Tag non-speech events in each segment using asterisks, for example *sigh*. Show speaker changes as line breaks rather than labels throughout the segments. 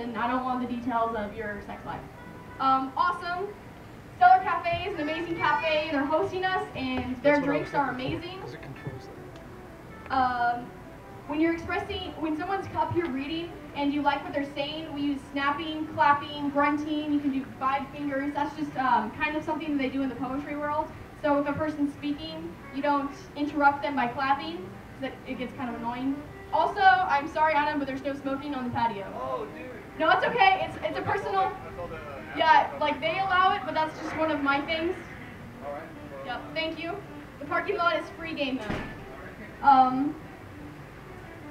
and I don't want the details of your sex life. Um, awesome. Stella Cafe is an amazing cafe. They're hosting us, and their
That's
drinks are
looking for,
amazing.
'cause it controls.
Um, when you're expressing, when someone's up here reading and you like what they're saying, we use snapping, clapping, grunting. You can do five fingers. That's just um, kind of something that they do in the poetry world. So if a person's speaking, you don't interrupt them by clapping, because it, it gets kind of annoying. Also, I'm sorry, Adam, but there's no smoking on the patio.
Oh, dude.
No, it's okay. It's it's a personal. Yeah, like they allow it, but that's just one of my things. Yep, thank you. The parking lot is free game though. Um,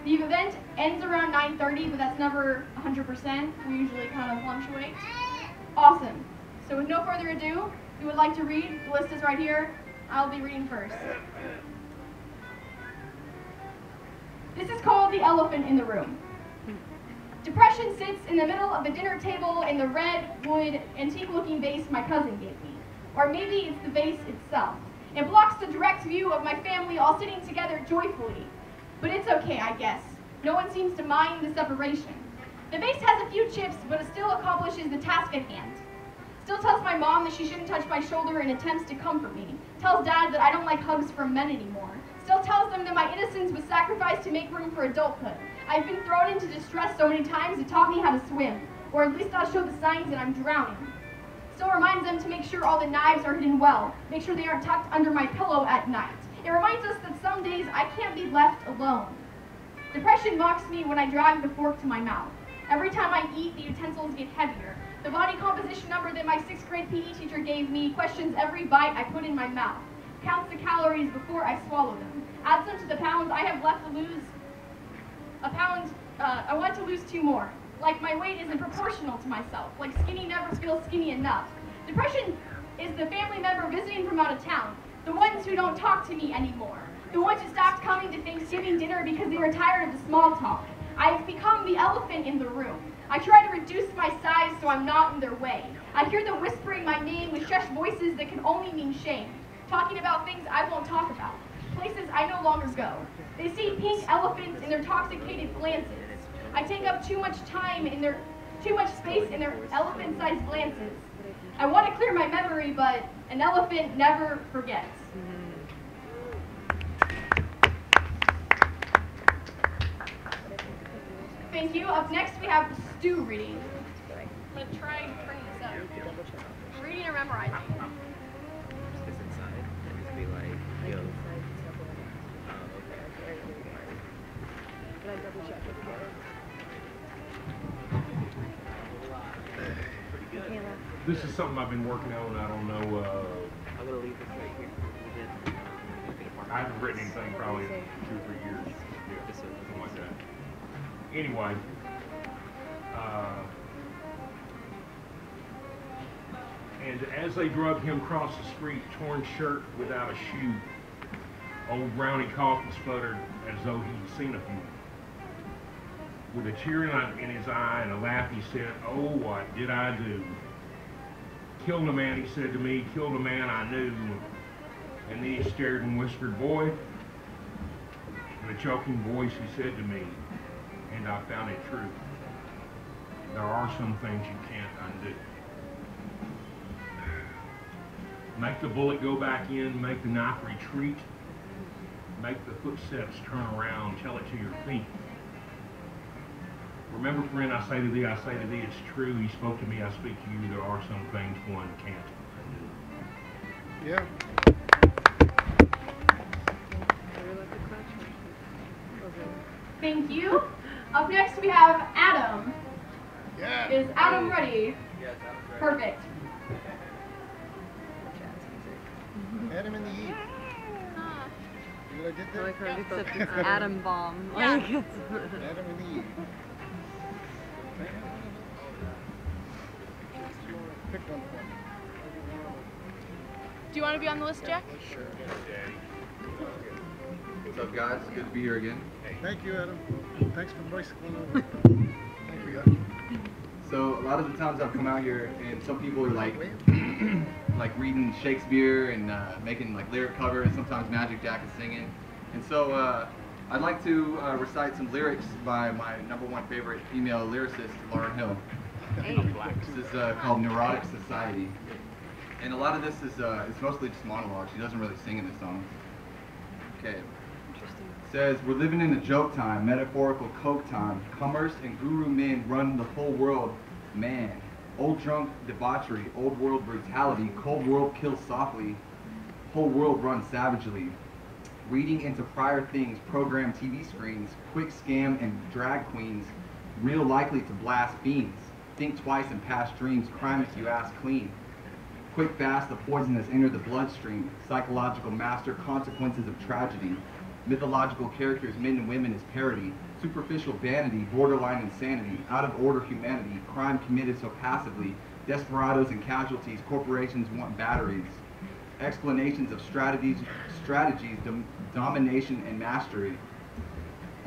the event ends around 9.30, but that's never 100%. We usually kind of fluctuate. Awesome. So with no further ado, if you would like to read, the list is right here. I'll be reading first. This is called The Elephant in the Room. Depression sits in the middle of the dinner table in the red wood antique looking vase my cousin gave me. Or maybe it's the vase itself. It blocks the direct view of my family all sitting together joyfully. But it's okay, I guess. No one seems to mind the separation. The vase has a few chips, but it still accomplishes the task at hand. Still tells my mom that she shouldn't touch my shoulder in attempts to comfort me. Tells dad that I don't like hugs from men anymore. Still tells them that my innocence was sacrificed to make room for adulthood. I've been thrown into distress so many times it taught me how to swim. Or at least I'll show the signs that I'm drowning. Still reminds them to make sure all the knives are hidden well. Make sure they aren't tucked under my pillow at night. It reminds us that some days I can't be left alone. Depression mocks me when I drag the fork to my mouth. Every time I eat, the utensils get heavier. The body composition number that my sixth grade PE teacher gave me questions every bite I put in my mouth, counts the calories before I swallow them, adds them to the pounds I have left to lose. A pound, uh, I want to lose two more. Like my weight isn't proportional to myself. Like skinny never feels skinny enough. Depression is the family member visiting from out of town. The ones who don't talk to me anymore. The ones who stopped coming to Thanksgiving dinner because they were tired of the small talk. I have become the elephant in the room. I try to reduce my size so I'm not in their way. I hear them whispering my name with shush voices that can only mean shame. Talking about things I won't talk about. Places I no longer go. They see pink elephants in their toxicated glances. I take up too much time in their, too much space in their elephant-sized glances. I want to clear my memory, but an elephant never forgets. Thank you. Up next, we have Stu reading. I'm going to try turning this up. Reading or memorizing?
This is something I've been working on. I don't know. Uh,
I'm gonna leave this right here. We did.
I haven't written anything probably in two or three years. Yeah, something like that. Anyway, uh, and as they drug him across the street, torn shirt without a shoe, old Brownie coughed and sputtered as though he'd seen a few. With a tear in his eye and a laugh, he said, "Oh, what did I do?" Killed a man, he said to me, killed a man I knew. And then he stared and whispered, boy. In a choking voice, he said to me, and I found it true. There are some things you can't undo. Make the bullet go back in, make the knife retreat, make the footsteps turn around, tell it to your feet. Remember, friend, I say to thee, I say to thee, it's true. He spoke to me, I speak to you. There are some things one can't undo.
Yeah.
Thank you. Up next, we have Adam.
Yeah.
Is Adam ready?
Yes, that was.
Perfect.
Adam in the Eve. See I did
I
there?
like her except it's atom bomb.
Yeah.
Like *laughs*
Adam in the Eve. Pick one.
Do you want to be on the list, Jack?
Sure.
What's up, guys? Good to be here again.
Thank you, Adam. Thanks for bicycling over. Thank you.
So a lot of the times I've come out here, and some people are like, *clears throat* like reading Shakespeare and uh, making like lyric covers. Sometimes Magic Jack is singing, and so uh, I'd like to uh, recite some lyrics by my number one favorite female lyricist, Lauryn Hill. This is uh, called Neurotic Society. And a lot of this is uh, it's mostly just monologue. She doesn't really sing in this song. Okay. Interesting. Says, we're living in a joke time, metaphorical coke time. Commerce and guru men run the whole world. Man. Old drunk debauchery, old world brutality, cold world kills softly, whole world runs savagely. Reading into prior things, program TV screens, quick scam and drag queens, real likely to blast fiends. Think twice and past dreams, crime if you ask clean. Quick fast, the poison has entered the bloodstream. Psychological master, consequences of tragedy. Mythological characters, men and women, is parody. Superficial vanity, borderline insanity. Out of order humanity, crime committed so passively. Desperados and casualties, corporations want batteries. Explanations of strategies, strategies, dom- domination and mastery.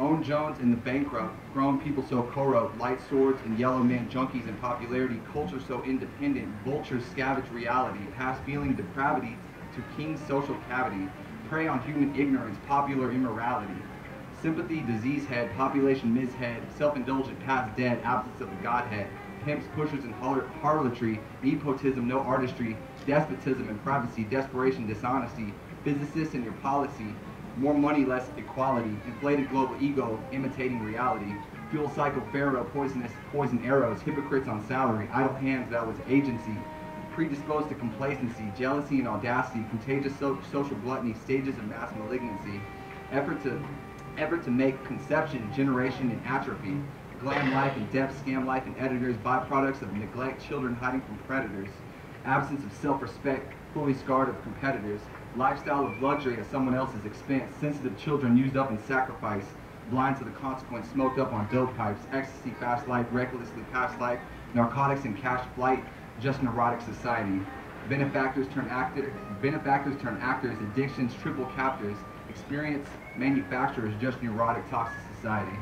Owen Jones and the bankrupt, grown people so corrupt, light swords and yellow Man junkies in popularity, culture so independent, vultures scavenge reality, past feeling depravity to king's social cavity, prey on human ignorance, popular immorality. Sympathy, disease head, population mishead, self-indulgent past dead, absence of the Godhead, pimps, pushers, and har- harlotry, nepotism, no artistry, despotism and privacy, desperation, dishonesty, physicists and your policy, more money, less equality, inflated global ego, imitating reality, fuel cycle pharaoh, poisonous poison arrows, hypocrites on salary, idle hands that was agency, predisposed to complacency, jealousy and audacity, contagious so- social gluttony, stages of mass malignancy, effort to effort to make conception, generation, and atrophy, glam life and depth, scam life and editors, byproducts of neglect, children hiding from predators, absence of self-respect, fully scarred of competitors, lifestyle of luxury at someone else's expense, sensitive children used up in sacrifice, blind to the consequence, smoked up on dope pipes, ecstasy, fast life, recklessly past life, narcotics and cash flight, just neurotic society. Benefactors turn actors, benefactors turn actors, addictions, triple captors, experience manufacturers, just neurotic toxic society.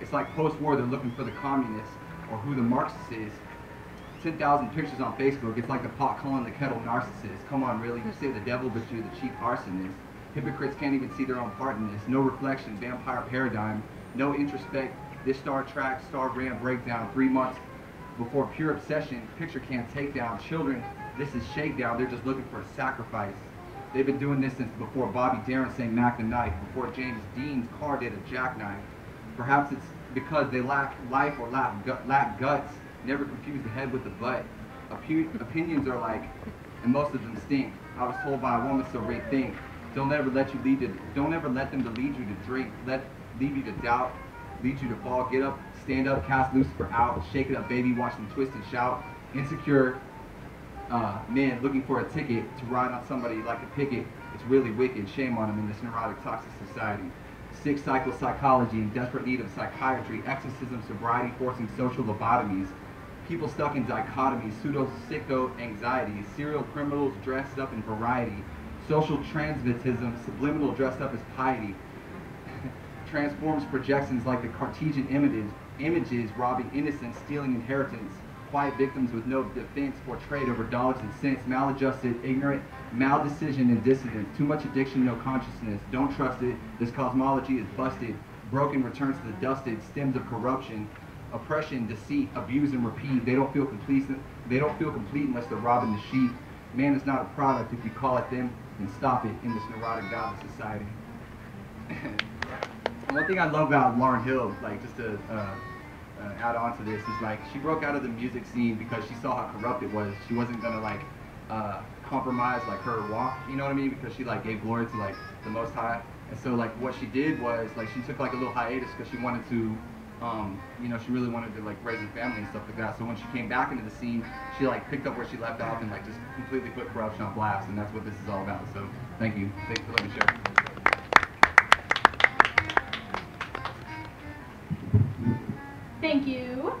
It's like post-war, they're looking for the communists or who the Marxist is. 10,000 pictures on Facebook. It's like the pot calling the kettle narcissist. Come on, really? You say the devil, but you're the chief arsonist. Hypocrites can't even see their own part in this. No reflection, vampire paradigm. No introspect. This Star Trek, Star Ram breakdown. Three months before pure obsession. Picture can't take down. Children, this is shakedown. They're just looking for a sacrifice. They've been doing this since before Bobby Darin sang Mack the Knife, before James Dean's car did a jackknife. Perhaps it's because they lack life or lack, lack guts. Never confuse the head with the butt. Opinions are like, and most of them stink. I was told by a woman, so great rethink. Don't ever let you lead to, don't ever let them to lead you to drink. Let lead you to doubt, lead you to fall. Get up, stand up, cast Lucifer out, shake it up, baby. Watch them twist and shout. Insecure uh, men looking for a ticket to ride on somebody like a picket. It's really wicked. Shame on them in this neurotic, toxic society. Sick cycle psychology in desperate need of psychiatry, exorcism, sobriety, forcing social lobotomies. People stuck in dichotomies, pseudo sicko anxiety, serial criminals dressed up in variety, social transvestism, subliminal dressed up as piety, *laughs* transforms projections like the Cartesian images, images robbing innocence, stealing inheritance, quiet victims with no defense portrayed over dollars and cents, maladjusted, ignorant, maldecision and dissidence, too much addiction, no consciousness, don't trust it, this cosmology is busted, broken returns to the dusted, stems of corruption, oppression, deceit, abuse and repeat, they don't feel complete, they don't feel complete unless they're robbing the sheep. Man is not a product if you call it them, and stop it in this neurotic godless society. *laughs* One thing I love about Lauryn Hill, like just to uh, uh, add on to this, is like she broke out of the music scene because she saw how corrupt it was. She wasn't gonna like uh, compromise like her walk, you know what I mean? Because she like gave glory to like the Most High. And so like what she did was like she took like a little hiatus because she wanted to, um, you know, she really wanted to like raise a family and stuff like that. So when she came back into the scene, she like picked up where she left off and like just completely put corruption on blast. And that's what this is all about. So thank you. Thanks for letting me share.
Thank you.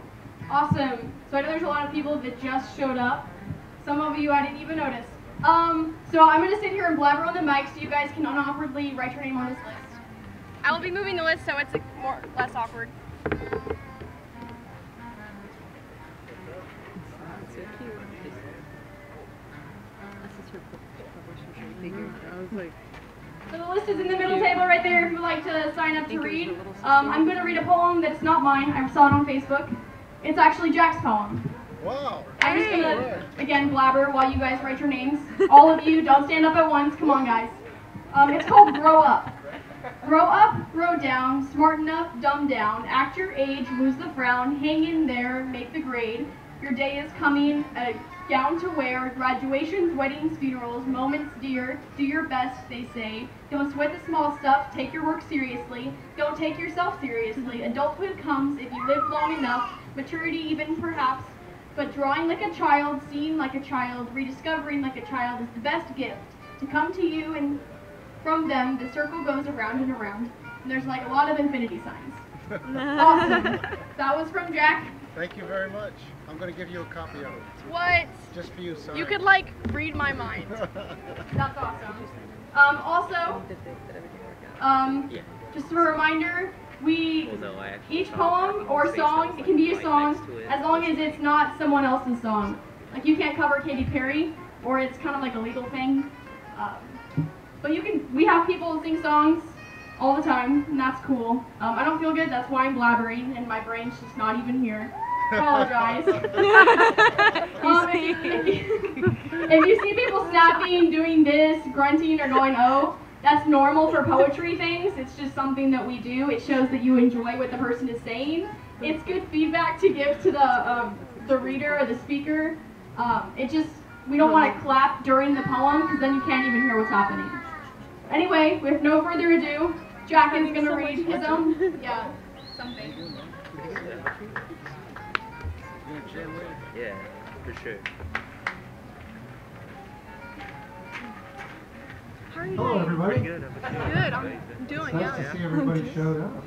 Awesome. So I know there's a lot of people that just showed up. Some of you I didn't even notice. Um, so I'm gonna sit here and blabber on the mic so you guys can unawkwardly write your name on this list. I will be moving the list so it's like, more less awkward.
That's so cute. This is her publisher figure. I was like,
the list is in the middle table right there if you'd like to sign up to read. Um, I'm going to read a poem that's not mine. I saw it on Facebook. It's actually Jack's poem.
Wow.
I'm just gonna again blabber while you guys write your names. All of you, don't stand up at once. Come on, guys. Um, it's called Grow Up. Grow up, grow down, smart enough, dumb down. Act your age, lose the frown. Hang in there, make the grade. Your day is coming, a gown to wear. Graduations, weddings, funerals, moments dear. Do your best, they say. Don't sweat the small stuff. Take your work seriously. Don't take yourself seriously. Adulthood comes if you live long enough. Maturity, even perhaps. But drawing like a child, seeing like a child, rediscovering like a child is the best gift. To come to you and from them, the circle goes around and around. And there's like a lot of infinity signs. *laughs* Awesome. That was from Jack.
Thank you very much. I'm going to give you a copy of it.
What?
Just for you, son.
You could like read my mind. *laughs* That's awesome. Um, also,
Did, they, did everything work out?
um, just a reminder, we
Although I actually
each poem or song, it can be a song
next to it
as long as it's not someone else's song. Like you can't cover Katy Perry, or it's kind of like a legal thing. Um, but you can. We have people sing songs all the time, and that's cool. Um, I don't feel good. That's why I'm blabbering, and my brain's just not even here. Apologize. *laughs* *laughs* Um, if, you, if, you, *laughs* if you see people snapping, doing this, grunting, or going oh, that's normal for poetry things. It's just something that we do. It shows that you enjoy what the person is saying. It's good feedback to give to the um, the reader or the speaker. Um, it just we don't want to clap during the poem because then you can't even hear what's happening. Anyway, with no further ado, Jack is going to read his own yeah something.
Yeah, for sure.
Hello, everybody.
Pretty good. How about you?
Good, I'm doing,
Nice
yeah.
to see everybody *laughs* showed up.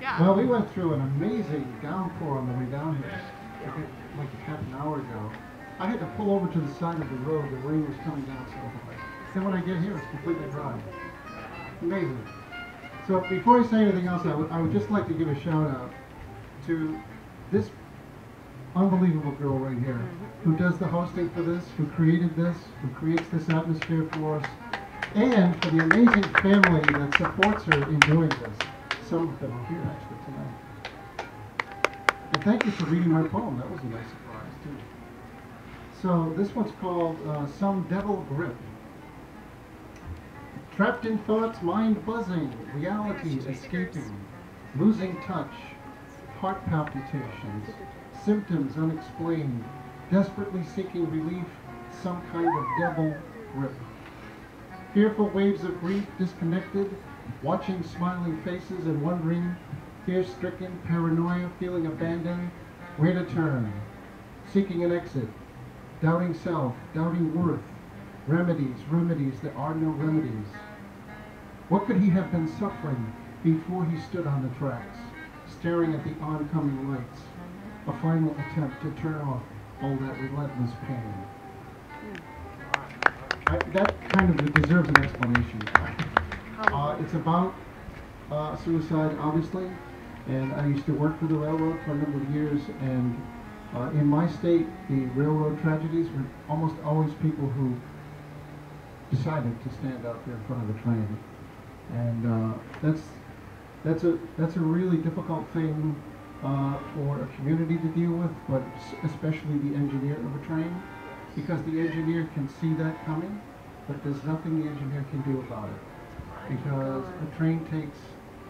Yeah.
Well, we went through an amazing downpour on the way down here, like like half an hour ago. I had to pull over to the side of the road. The rain was coming down so hard. Then when I get here, it's completely dry. Amazing. So before I say anything else, I would, I would just like to give a shout out to this unbelievable girl right here, who does the hosting for this, who created this, who creates this atmosphere for us, and for the amazing family that supports her in doing this. Some of them are here actually tonight. And thank you for reading my poem. That was a nice surprise too. So this one's called uh, Some Devil Grip. Trapped in thoughts, mind buzzing, reality escaping, losing touch, heart palpitations, symptoms unexplained, desperately seeking relief, some kind of devil grip. Fearful waves of grief disconnected, watching smiling faces and wondering, fear-stricken, paranoia, feeling abandoned, where to turn, seeking an exit, doubting self, doubting worth, remedies, remedies, there are no remedies. What could he have been suffering before he stood on the tracks, staring at the oncoming lights, a final attempt to turn off all that relentless pain? I, that kind of deserves an explanation. Uh, it's about uh, suicide, obviously, and I used to work for the railroad for a number of years, and uh, in my state, the railroad tragedies were almost always people who decided to stand out there in front of the train, and uh, that's that's a that's a really difficult thing uh, for a community to deal with, but especially the engineer of a train, because the engineer can see that coming, but there's nothing the engineer can do about it, because a train takes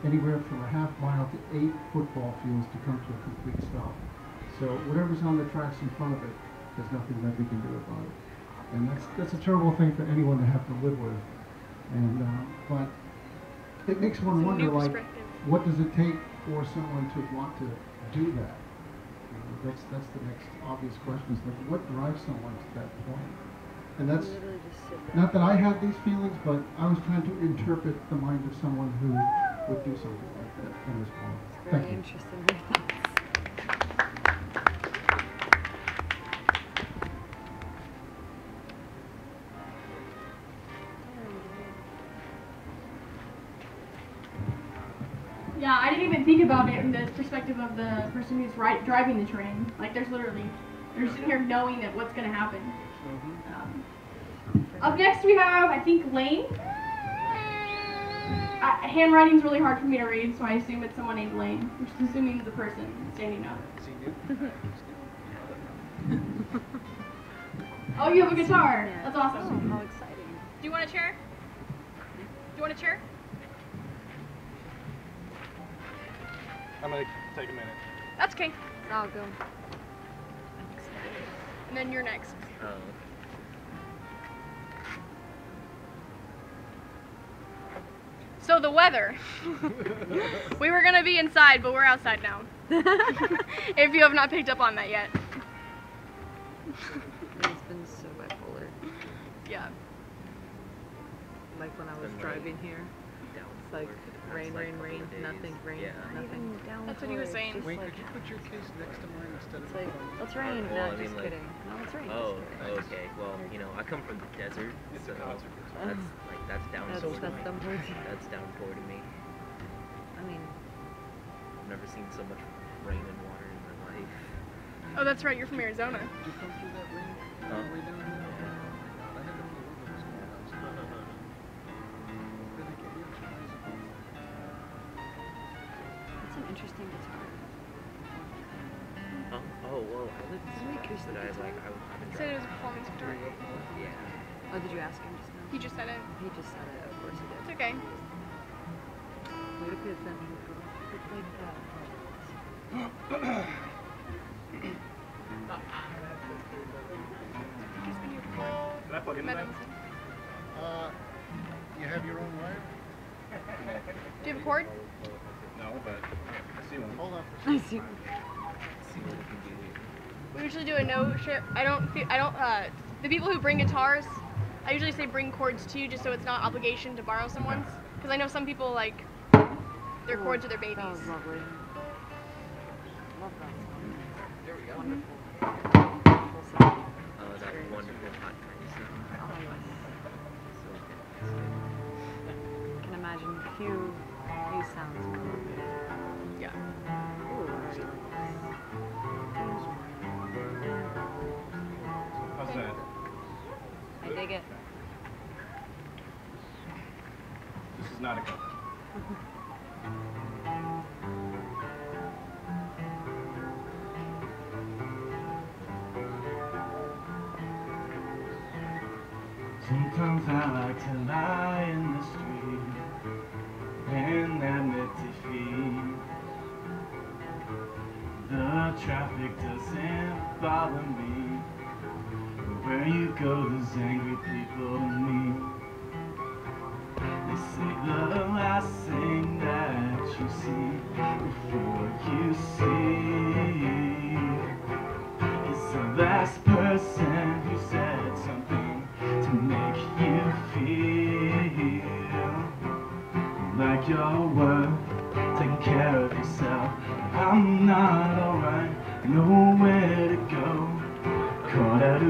anywhere from a half mile to eight football fields to come to a complete stop. So whatever's on the tracks in front of it, there's nothing that we can do about it. And that's, that's a terrible thing for anyone to have to live with. And, uh, but it makes one wonder, like, what does it take for someone to want to do that? You know, that's, that's the next obvious question, is like, what drives someone to that point? And that's, not that I had these feelings, but I was trying to interpret the mind of someone who would do something like that in this poem. Thank
Very
you. *laughs*
about it in the perspective of the person who's ri driving the train. Like, there's literally, they're sitting here knowing that what's going to happen. Um, up next, we have, I think, Lane. I, handwriting's really hard for me to read, so I assume it's someone named Lane, which is assuming the person standing up. *laughs* Oh, you have a guitar. That's awesome.
How exciting.
Do you want a chair? Do you want a chair?
I'm gonna take a minute.
That's okay.
I'll go.
And then you're next.
Oh.
So the weather. *laughs* we were gonna be inside, but we're outside now. *laughs* if you have not picked up on that yet.
It's been so bipolar.
Yeah.
Like when I was driving here,
Down
it's like
for the
rain,
past, like,
rain,
couple
rain,
days.
nothing, rain,
Yeah.
nothing.
That's what he was saying.
Wayne, could you put your case next to mine instead
It's
of
like,
in front?
let's rain.
Well,
no,
I mean,
just
like-
kidding. No, it's rain.
Oh, okay. Well, you know, I come from the desert,
It's
so
a concert.
that's like that's down
That's,
towards
that's
me.
dumb towards.
That's downpour to me.
I mean,
I've never seen so much rain and water in my life.
Oh, that's right. You're from Arizona.
Did you come through that rain
Huh?
all the way down
interesting guitar.
Oh, oh, whoa! I lived
Is it
in
an acoustic
but I
guitar?
like I, I've been
He said it was a performance guitar.
Yeah.
Oh, did you ask him just now?
He just said it.
He just said it. Of course he
It's
did.
okay.
Way to pay attention. It's like that.
Can I plug in
Metal.
Uh, you have your own wire?
Do you have a cord?
No, but I see one. Hold on.
I see.
See we can do here.
We usually do a no ship. I don't. Feel, I don't. Uh, the people who bring guitars, I usually say bring cords too, just so it's not obligation to borrow someone's. Because I know some people like their chords are their babies.
That was lovely. Love that song.
There we go.
Wonderful. Wonderful.
Oh, that wonderful hot kind of stuff.
Oh, yes.
So good.
I can imagine few, few sounds I dig it.
This is not a cover.
Sometimes I like to lie in the street and admit defeat. The traffic doesn't bother me. Where you go, there's angry people meet. They say the last thing that you see before you see is the last person who said something to make you feel like you're worth taking care of yourself. I'm not alright, nowhere to go. Caught at a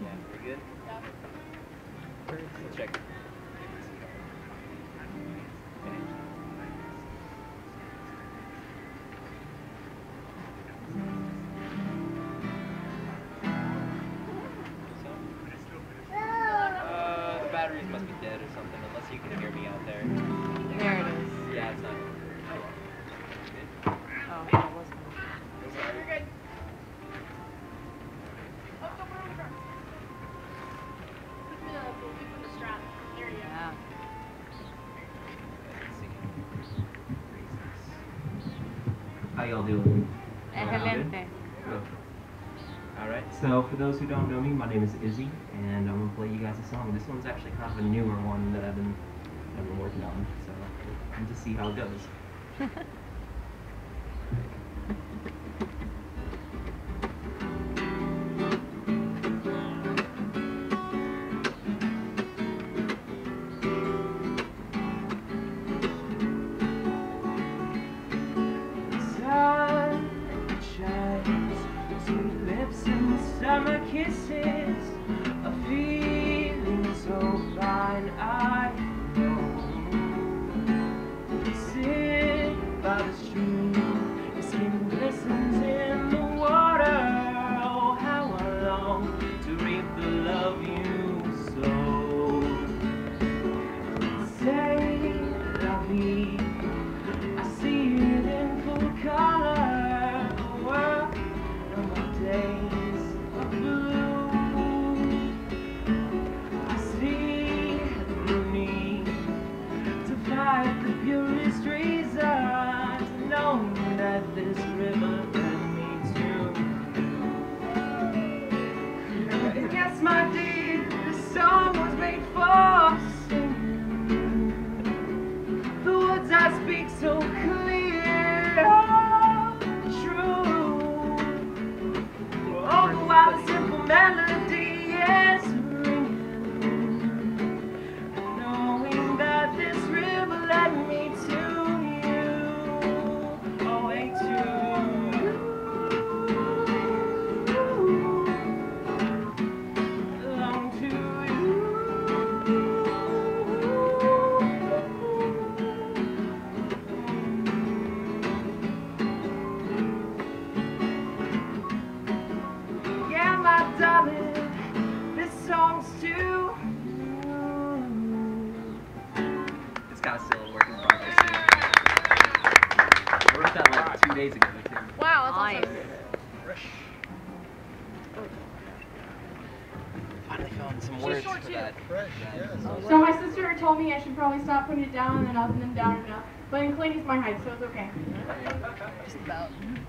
Yeah, you
good?
Yeah.
Check. y'all doing?
Excelente.
All right. So for those who don't know me, my name is Izzy, and I'm gonna play you guys a song. This one's actually kind of a newer one that I've been I've been working on, so we'll just see how it goes. *laughs*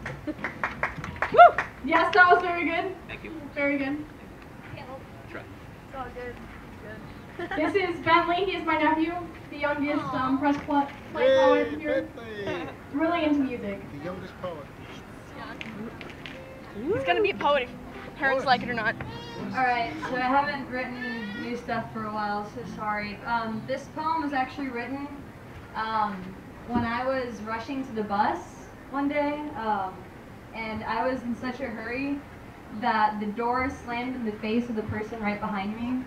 *laughs*
Woo! Yes, that was very good.
Thank you.
Very good.
Try.
It's all good. Good. this is *laughs* Bentley. He is my nephew, the youngest um, press pl play hey,
poet
here.
Bentley.
really into music.
The youngest poet. Yeah.
He's gonna be a poet if parents like it or not.
All right, so I haven't written new stuff for a while, so sorry. Um, this poem was actually written um, when I was rushing to the bus one day, um, and I was in such a hurry that the door slammed in the face of the person right behind me.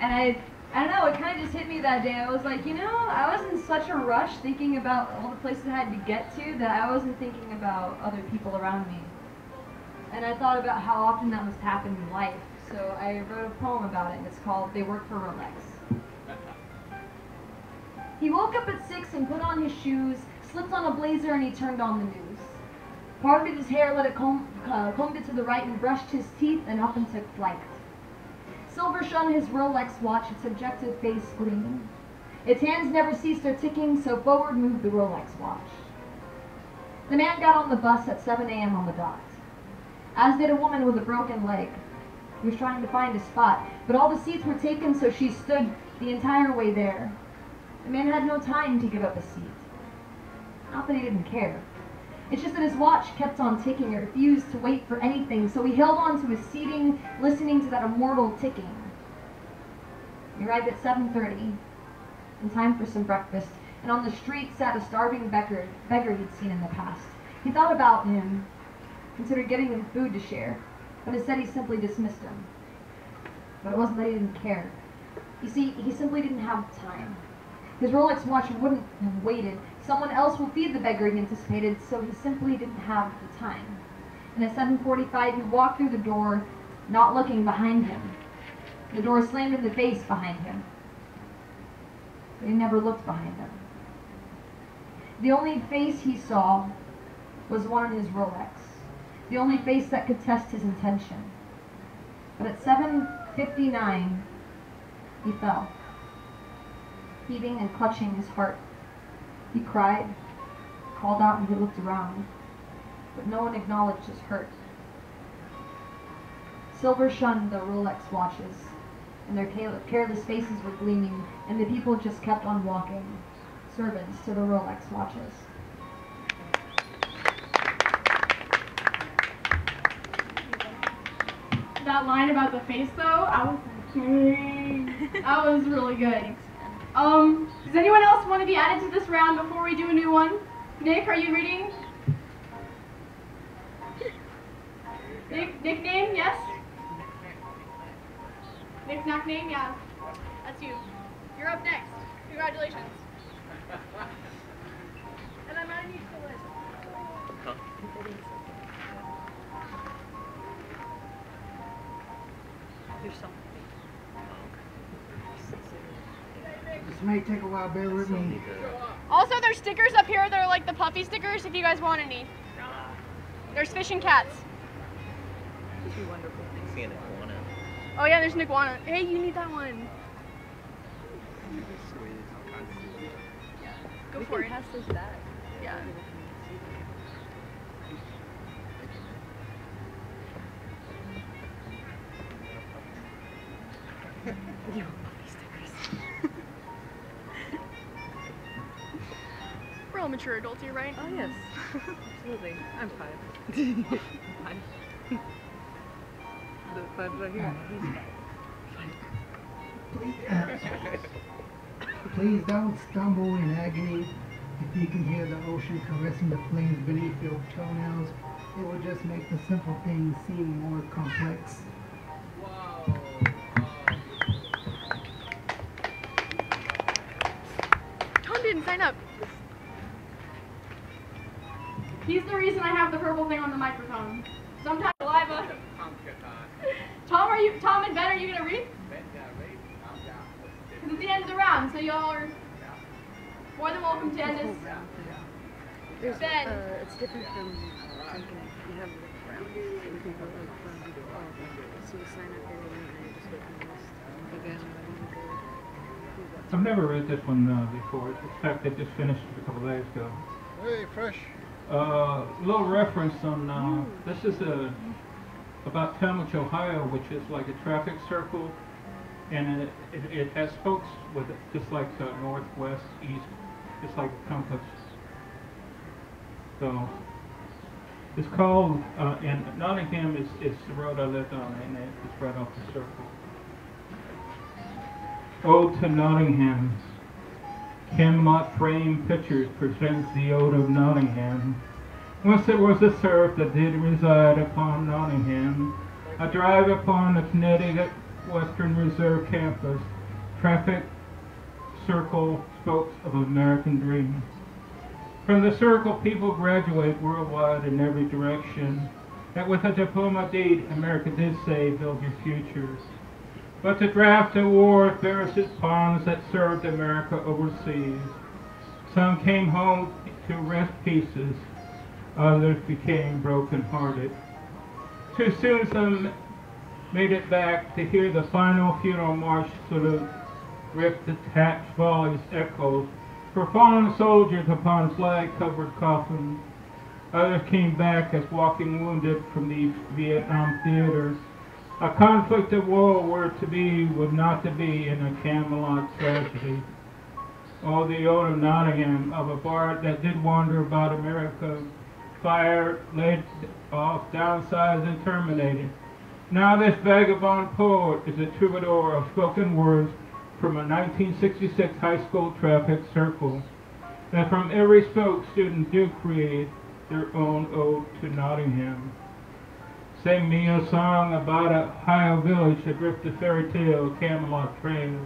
And I, I don't know, it kind of just hit me that day. I was like, you know, I was in such a rush thinking about all the places I had to get to that I wasn't thinking about other people around me. And I thought about how often that must happen in life. So I wrote a poem about it, and it's called They Work for Rolex. He woke up at 6 and put on his shoes slipped on a blazer, and he turned on the news. Parted his hair, let it comb, uh, combed it to the right, and brushed his teeth, and up and took flight. Silver shone his Rolex watch, its objective face gleaming. Its hands never ceased their ticking, so forward moved the Rolex watch. The man got on the bus at 7 a.m. on the dot, as did a woman with a broken leg. He was trying to find a spot, but all the seats were taken, so she stood the entire way there. The man had no time to give up a seat. Not that he didn't care. It's just that his watch kept on ticking. It refused to wait for anything, so he held on to his seating, listening to that immortal ticking. He arrived at 7.30, in time for some breakfast, and on the street sat a starving beggar, beggar he'd seen in the past. He thought about him, considered getting him food to share, but instead he simply dismissed him. But it wasn't that he didn't care. You see, he simply didn't have time. His Rolex watch wouldn't have waited. Someone else will feed the beggar, he anticipated, so he simply didn't have the time. And at 7.45, he walked through the door, not looking behind him. The door slammed in the face behind him. But he never looked behind him. The only face he saw was one on his Rolex. The only face that could test his intention. But at 7.59, he fell heaving and clutching his heart. He cried, called out, and he looked around, but no one acknowledged his hurt. Silver shunned the Rolex watches, and their careless faces were gleaming, and the people just kept on walking, servants to the Rolex watches.
That line about the face, though, I was like, dang. *laughs* that was really good. Um, does anyone else want to be added to this round before we do a new one? Nick, are you reading? Nick, nickname, yes? Nick, nickname, yeah. That's you. You're up next. Congratulations. and I'm adding you to list.
Huh?
There's something.
May take a while, bear with me.
Also, there's stickers up here. They're like the puppy stickers if you guys want any. There's fish and cats.
See an iguana.
Oh yeah, there's an iguana. Hey, you need that one. Go
we
for
can
it.
pass this back.
Yeah.
You *laughs*
all mature adults here, right?
Oh yes, absolutely. I'm five. five. the five's right here.
Please, please don't stumble in agony. If you can hear the ocean caressing the flames beneath your toenails, it will just make the simple things seem more complex.
Purple thing on the microphone. Sometimes Liva. Tom, are you? Tom and Ben, are you gonna read? Because it's the end of the round, so y'all are more than welcome to end this.
There's,
Ben.
uh, it's different from drinking. You have rounds. You can go like from so you sign up here and you just go from the list. Again, I want to go.
I've never read this one uh, before. In fact, I just finished it a couple days ago.
Hey, fresh.
Uh, little reference on uh, this is a about Tallmadge, Ohio, which is like a traffic circle, and it, it, it has spokes with it, just like uh, north, west, east, just like a compass. So it's called, uh, and Nottingham is, is the road I lived on, and it's right off the circle. Ode to Nottingham. Camelot Frame Pictures presents the Ode of Nottingham. Once it was a serf that did reside upon Nottingham. a drive upon the Connecticut Western Reserve campus, traffic circle spokes of American dream. From the circle, people graduate worldwide in every direction. That with a diploma deed, America did say, build your futures. But the draft of war its pawns that served America overseas. Some came home to rest pieces, others became broken-hearted. Too soon some made it back to hear the final funeral march salute rip detached volleys echoes for fallen soldiers upon flag-covered coffins. Others came back as walking wounded from the Vietnam theaters. A conflict of war were to be, would not to be in a Camelot tragedy. Oh, the old of Nottingham, of a bard that did wander about America, fired, laid off, downsized, and terminated. Now this vagabond poet is a troubadour of spoken words from a 1966 high school traffic circle. That from every spoke, students do create their own ode to Nottingham. Sing me a song about a Ohio village adrift the fairy tale Camelot trail.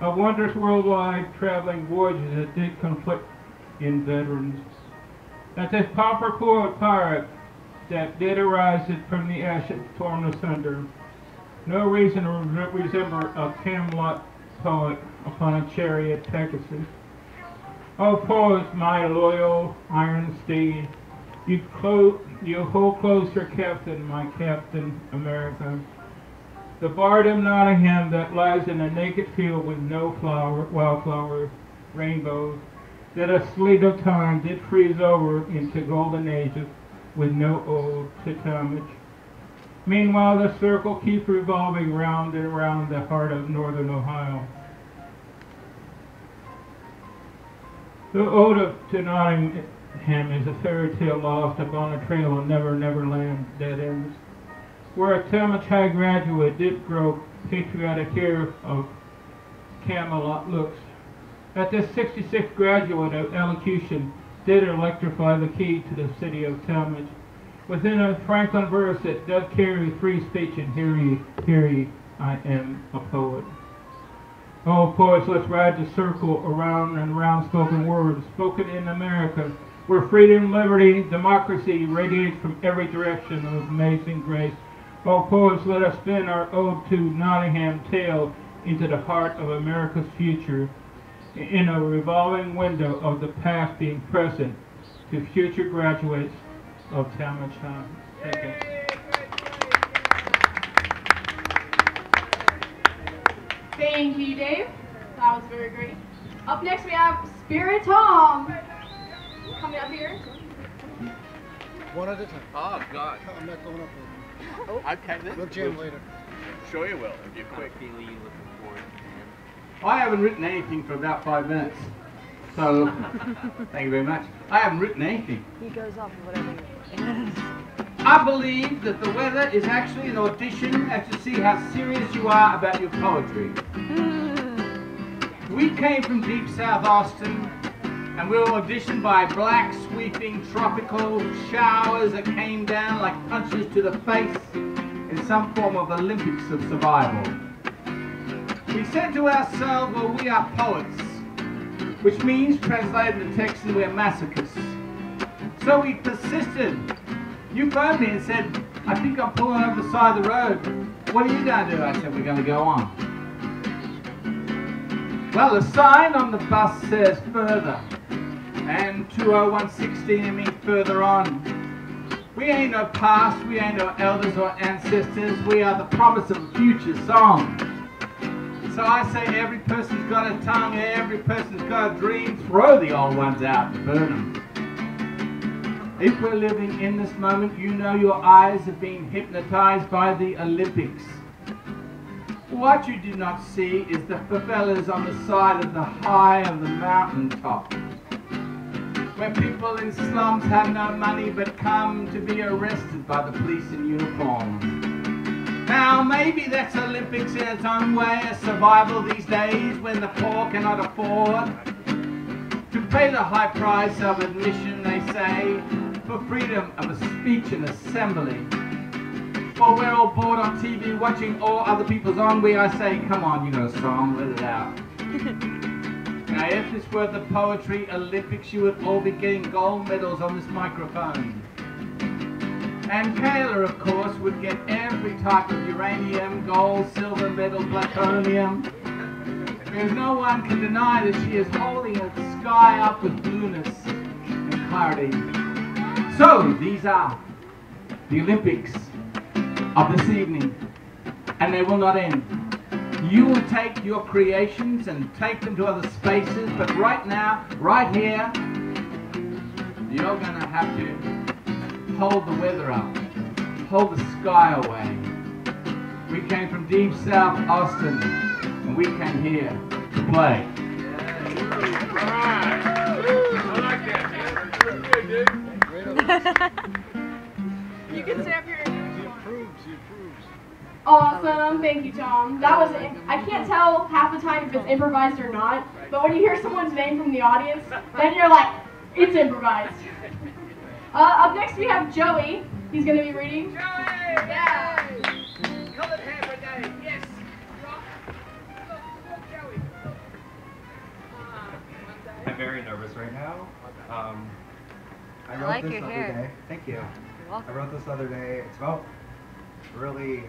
Of wondrous worldwide traveling voyages that did conflict in veterans. That this pauper poet pirate that did arise from the ashes torn asunder. No reason to re- resemble a Camelot poet upon a chariot Pegasus. O poet, my loyal iron steed, you, clo- you hold close your captain, my captain, America. The bard of Nottingham that lies in a naked field with no flower, wildflower, rainbows, that a sleet of time did freeze over into golden ages with no old to Tallmadge. Meanwhile, the circle keeps revolving round and round the heart of northern Ohio. The ode of to Nottingham is a fairy tale lost upon a trail of never, never land dead ends, where a Tallmadge High graduate did grow patriotic here of Camelot looks. That this 66th graduate of elocution did electrify the key to the city of Tallmadge. Within a Franklin verse it does carry free speech and hear ye, hear ye, I am a poet. Oh, poets, let's ride the circle around and around spoken words, spoken in America, where freedom, liberty, democracy radiates from every direction of amazing grace. Oh, poets, let us spin our ode to Nottingham tale into the heart of America's future, in a revolving window of the past being present to future graduates of Tallmadge High. Thank you.
Thank you, Dave. That was very great. Up next, we have Spirit Tom. Coming up here.
One at a time.
Oh, God.
I'm not going up there.
Oh, okay, then.
We'll jam later.
Sure you will, if you're quick.
I haven't written anything for about five minutes. So, *laughs* thank you very much. I haven't written anything.
He goes off of whatever it is.
I believe that the weather is actually an audition as to see how serious you are about your poetry. *laughs* We came from deep South Austin, and we were auditioned by black, sweeping, tropical showers that came down like punches to the face in some form of Olympics of survival. We said to ourselves, well, we are poets, which means, translated to Texan, we're masochists. So we persisted. You phoned me and said, I think I'm pulling over the side of the road. What are you going to do? I said, we're going to go on. Well, the sign on the bus says further, and 20116 means further on. We ain't no past, we ain't no elders or ancestors, we are the promise of a future song. So I say every person's got a tongue, every person's got a dream, throw the old ones out and burn them. If we're living in this moment, you know your eyes have been hypnotized by the Olympics. What you did not see is the favelas on the side of the high of the mountain top. Where people in slums have no money but come to be arrested by the police in uniform. Now maybe that's Olympics in its own way, a survival these days when the poor cannot afford to pay the high price of admission, they say, for freedom of a speech and assembly. While we're all bored on TV watching all other people's ennui, I say, come on, you know a song, let it out. *laughs* now, if this were the Poetry Olympics, you would all be getting gold medals on this microphone. And Kayla, of course, would get every type of uranium, gold, silver, metal, plutonium. Because no one can deny that she is holding the sky up with blueness and clarity. So, these are the Olympics of this evening, and they will not end. You will take your creations and take them to other spaces, but right now, right here, you're gonna have to hold the weather up, hold the sky away. We came from deep south Austin, and we came here to play. *laughs*
You can stay up here.
Approves, he approves.
Awesome, thank you, Tom. That was, I can't tell half the time if it's improvised or not, but when you hear someone's name from the audience, then you're like, it's improvised. Uh, up next we have Joey. He's gonna be reading. Joey! Yeah.
I'm very nervous right now. Um, I
I
wrote
like
this
your
other
hair.
day. Thank you.
You're
I wrote this other day. It's about really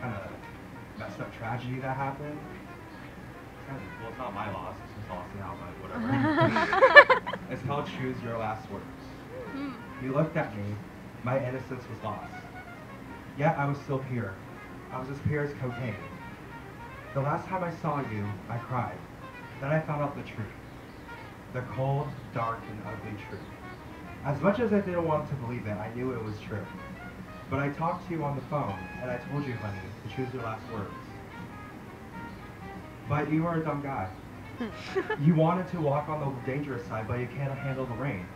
kind of messed up tragedy that happened. It's kind of, well, it's not my loss. It's just lost now, but whatever. *laughs* *laughs* it's called Choose Your Last Words. Hmm. You looked at me. My innocence was lost. Yet I was still pure. I was as pure as cocaine. The last time I saw you, I cried. Then I found out the truth. The cold, dark, and ugly truth. As much as I didn't want to believe it, I knew it was true. But I talked to you on the phone, and I told you, honey, to choose your last words. But you are a dumb guy. *laughs* you wanted to walk on the dangerous side, but you can't handle the rain.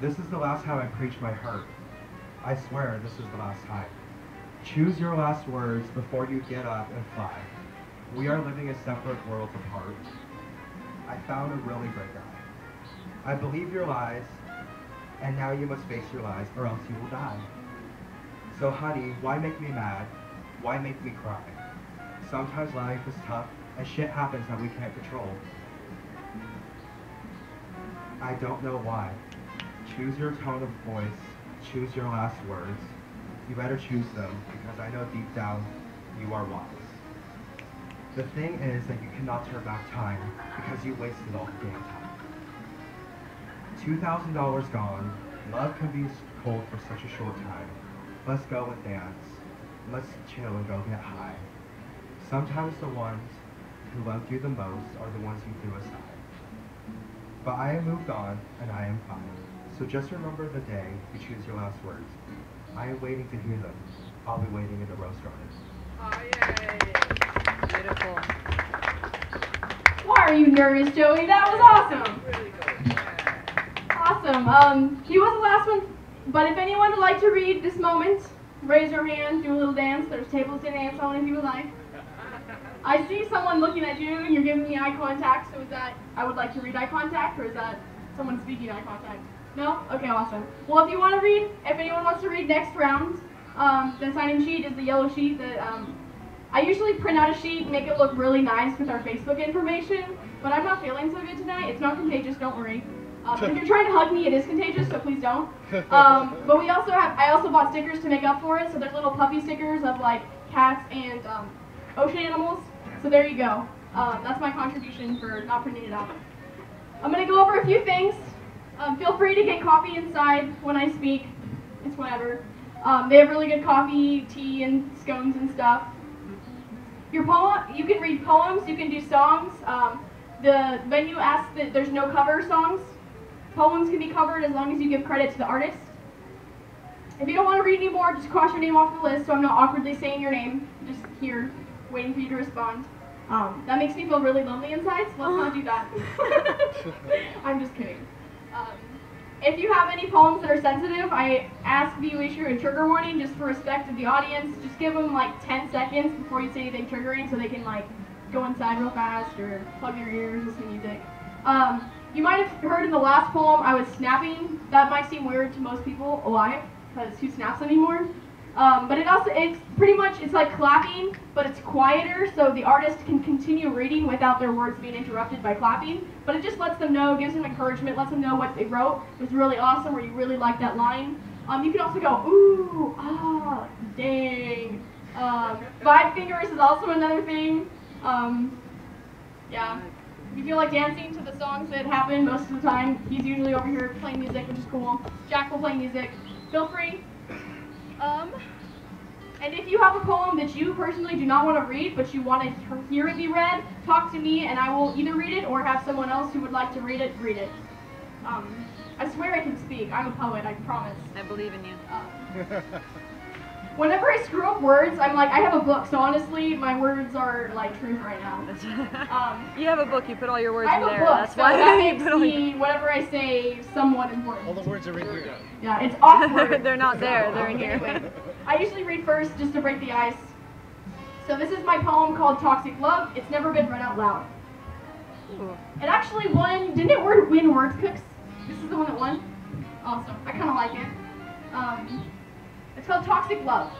This is the last time I preach my hurt. I swear this is the last time. Choose your last words before you get up and fly. We are living in separate worlds apart. I found a really great guy. I believe your lies, and now you must face your lies, or else you will die. So, honey, why make me mad? Why make me cry? Sometimes life is tough, and shit happens that we can't control. I don't know why. Choose your tone of voice. Choose your last words. You better choose them, because I know deep down you are wise. The thing is that you cannot turn back time because you wasted all the damn time. Two thousand dollars gone. Love can be cold for such a short time. Let's go and dance. Let's chill and go get high. Sometimes the ones who loved you the most are the ones you threw aside. But I have moved on and I am fine. So just remember the day you choose your last words. I am waiting to hear them. I'll be waiting in the rose garden.
Beautiful.
Why are you nervous, Joey? That was awesome. Awesome. Um, he was the last one, but if anyone would like to read this moment, raise your hand, do a little dance. There's tables to dance on if you would like. I see someone looking at you and you're giving me eye contact, so is that I would like to read eye contact, or is that someone speaking eye contact? No? Okay, awesome. Well, if you want to read, if anyone wants to read next round, um, the sign-in sheet is the yellow sheet that um, I usually print out a sheet, make it look really nice with our Facebook information, but I'm not feeling so good tonight. It's not contagious, don't worry. Um, if you're trying to hug me, it is contagious, so please don't. *laughs* Um, but we also have, I also bought stickers to make up for it, so there's little puppy stickers of like cats and um, ocean animals. So there you go. Um, that's my contribution for not printing it out. I'm gonna go over a few things. Um, feel free to get coffee inside when I speak. It's whatever. Um, they have really good coffee, tea, and scones and stuff. Your poem, you can read poems, you can do songs. Um, the venue asks that there's no cover songs. Poems can be covered as long as you give credit to the artist. If you don't want to read anymore, just cross your name off the list so I'm not awkwardly saying your name. Just here, waiting for you to respond. Um, that makes me feel really lonely inside, so let's not do that. *laughs* I'm just kidding. Um, if you have any poems that are sensitive, I ask that you issue a trigger warning just for respect of the audience. Just give them like 10 seconds before you say anything triggering so they can like go inside real fast or plug their ears, listen to music. Um, you might have heard in the last poem I was snapping. That might seem weird to most people alive because who snaps anymore? Um, but it also it's pretty much it's like clapping, but it's quieter, so the artist can continue reading without their words being interrupted by clapping. But it just lets them know, gives them encouragement, lets them know what they wrote was really awesome, or you really like that line. Um, you can also go ooh ah dang. Um, five fingers is also another thing. Um, yeah. If you feel like dancing to the songs that happen most of the time, he's usually over here playing music, which is cool. Jack will play music. Feel free. Um, and if you have a poem that you personally do not want to read, but you want to hear it be read, talk to me and I will either read it or have someone else who would like to read it, read it. Um, I swear I can speak. I'm a poet, I promise.
I believe in you.
Um, *laughs* whenever I screw up words, I'm like, I have a book, so honestly, my words are like truth right now. Um, *laughs*
you have a book. You put all your words
I have
in
a
there.
book,
That's
so
why
that *laughs*
you
makes
put your-
me, whatever I say, somewhat important.
All the words are in here.
Yeah, it's awkward. *laughs*
They're not there. They're in here.
Anyway, I usually read first just to break the ice. So this is my poem called Toxic Love. It's never been read out loud.
Ooh.
It actually won, didn't it word- win Words Cooks? This is the one that won? Awesome. I kind of like it. Um, it's called Toxic Love.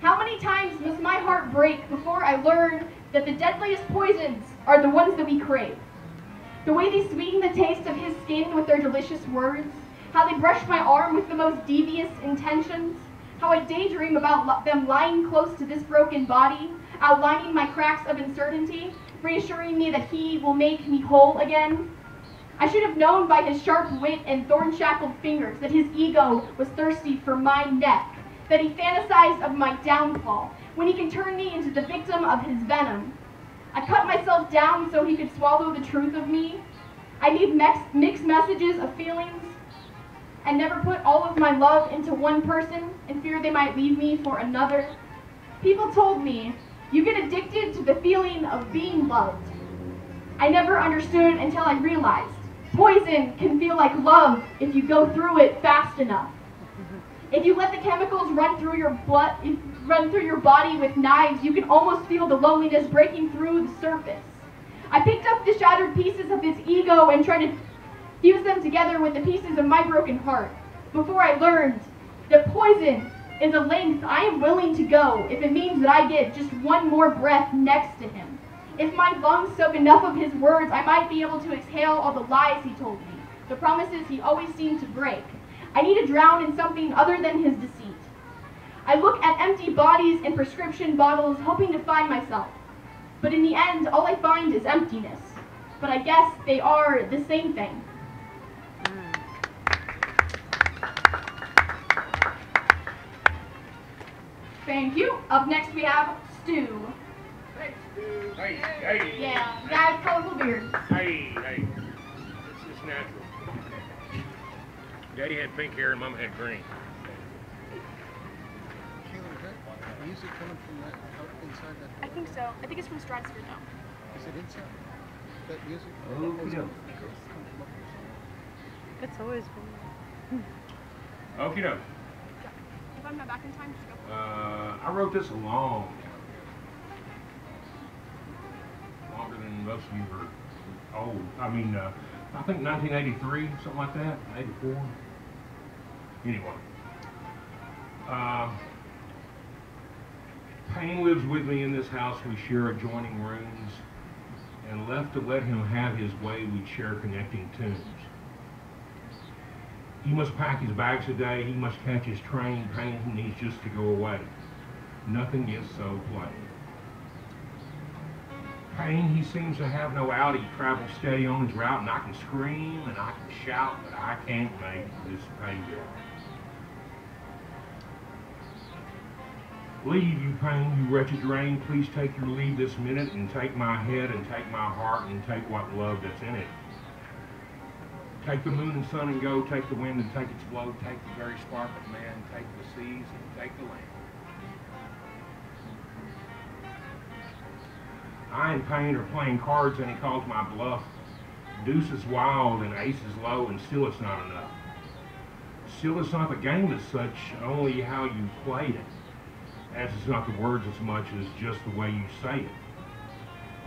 How many times must my heart break before I learn that the deadliest poisons are the ones that we crave? The way they sweeten the taste of his skin with their delicious words, how they brush my arm with the most devious intentions, how I daydream about them lying close to this broken body, outlining my cracks of uncertainty, reassuring me that he will make me whole again. I should have known by his sharp wit and thorn shackled fingers that his ego was thirsty for my neck, that he fantasized of my downfall, when he can turn me into the victim of his venom. I cut myself down so he could swallow the truth of me. I mex- mixed messages of feelings and never put all of my love into one person in fear they might leave me for another. People told me, you get addicted to the feeling of being loved. I never understood until I realized poison can feel like love if you go through it fast enough. If you let the chemicals run through your blood, run through your body with knives, you can almost feel the loneliness breaking through the surface. I picked up the shattered pieces of his ego and tried to fuse them together with the pieces of my broken heart. Before I learned that poison is a length I am willing to go if it means that I get just one more breath next to him. If my lungs soak enough of his words, I might be able to exhale all the lies he told me, the promises he always seemed to break. I need to drown in something other than his deceit. I look at empty bodies and prescription bottles, hoping to find myself. But in the end, all I find is emptiness. But I guess they are the same thing. Thank you. Up next we have Stu.
Hey, hey.
Yeah, guy with colorful beard.
Hey, hey. It's just natural. Daddy had pink hair and Mama had green.
Caitlin, is that music coming from that out inside that
I think so. I think it's from Stratford though.
Is it inside? That music?
Okey doke.
It's always been.
Okie doke.
If I'm not back in time, just go.
Uh, I wrote this a long Longer than most of you are old. I mean, uh, I think 1983, something like that, 84. Anyway. Uh, pain lives with me in this house. We share adjoining rooms. And left to let him have his way, we share connecting tunes. He must pack his bags today. He must catch his train. Pain needs just to go away. Nothing is so plain. Pain, he seems to have no out. He travels steady on his route, and I can scream and I can shout, but I can't make this pain go. Leave, you pain, you wretched rain. Please take your leave this minute and take my head and take my heart and take what love that's in it. Take the moon and sun and go, take the wind and take its blow, take the very spark of man, take the seas and take the land. I and Pain are playing cards and he calls my bluff. Deuce is wild and ace is low and still it's not enough. Still it's not the game as such, only how you played it. As it's not the words as much as just the way you say it.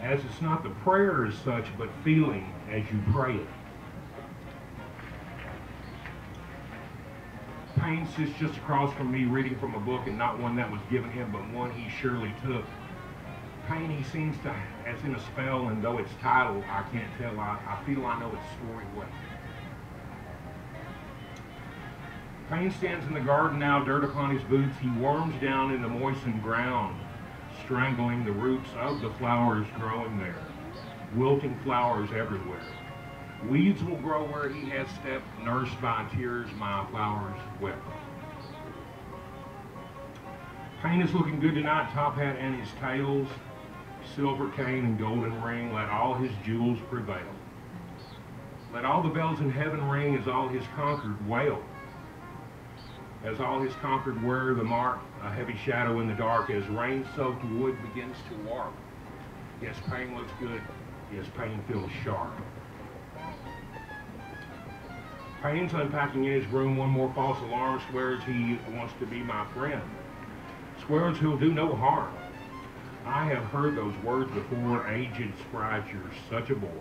As it's not the prayer as such, but feeling as you pray it. Pain sits just across from me reading from a book and not one that was given him, but one he surely took. He seems to, as in a spell, and though its title I can't tell, I, I feel I know its story well. Pain stands in the garden now, dirt upon his boots. He worms down in the moistened ground, strangling the roots of the flowers growing there. Wilting flowers everywhere. Weeds will grow where he has stepped, nursed by tears, my flowers wept. Pain is looking good tonight, top hat and his tails, silver cane and golden ring, let all his jewels prevail. Let all the bells in heaven ring as all his conquered wail. As all his conquered wear the mark, a heavy shadow in the dark, as rain-soaked wood begins to warp. Yes, pain looks good. Yes, pain feels sharp. Pain's unpacking in his room one more false alarm, swears he wants to be my friend. Swears he'll do no harm. I have heard those words before, aged scribe, you're such a bore.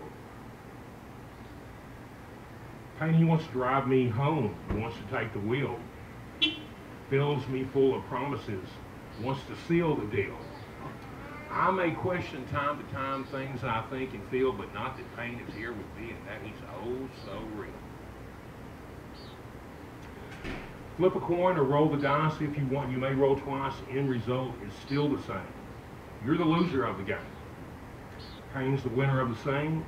Pain, he wants to drive me home, he wants to take the wheel. Fills me full of promises, wants to seal the deal. I may question time to time things I think and feel, but not that pain is here with me and that he's oh so real. Flip a coin or roll the dice if you want. You may roll twice. End result is still the same. You're the loser of the game. Pain's the winner of the same.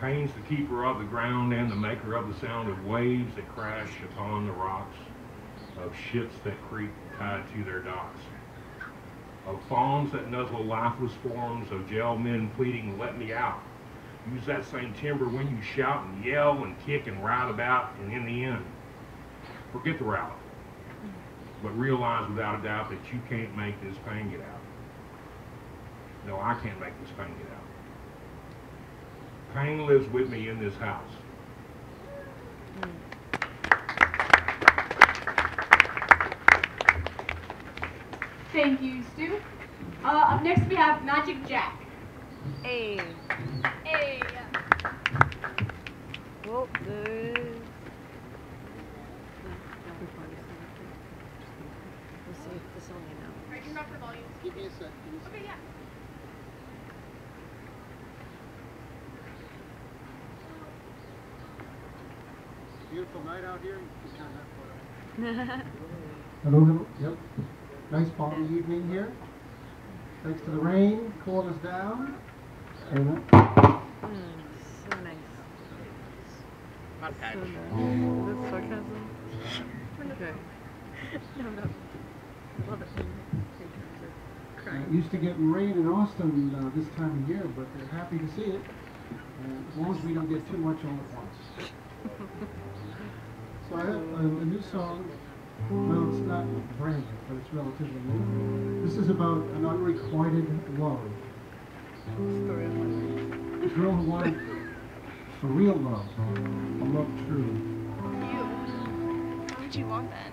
Pain's the keeper of the ground and the maker of the sound of waves that crash upon the rocks, of ships that creep tied to their docks, of fawns that nuzzle lifeless forms, of jail men pleading, let me out. Use that same timber when you shout and yell and kick and ride about, and in the end, forget the rally. But realize without a doubt that you can't make this pain get out. No, I can't make this pain get out. Pain lives with me in this house.
Thank you, Stu. Uh, up next we have Magic Jack.
Hey.
Hey.
Well, there's. We'll see if this only now.
Right, turn off the volume.
A sec. Give me a sec.
Okay, yeah.
Beautiful night out here. You turn that photo. *laughs*
Hello, hello, yep. Nice balmy evening here. Thanks to the rain, cooling us down. And, uh,
Mm, so nice.
Not
So nice. Is that sarcasm? Okay. no, no. Love it when patrons
uh,
crying.
used to get rain in Austin uh, this time of year, but they're happy to see it. And as long as we don't get too much all at once. *laughs* So I have a, a new song. Well, it's not brand new, but it's relatively new. This is about an unrequited love.
Story of my life.
A girl who wanted a real love, a love true.
Why would you want that?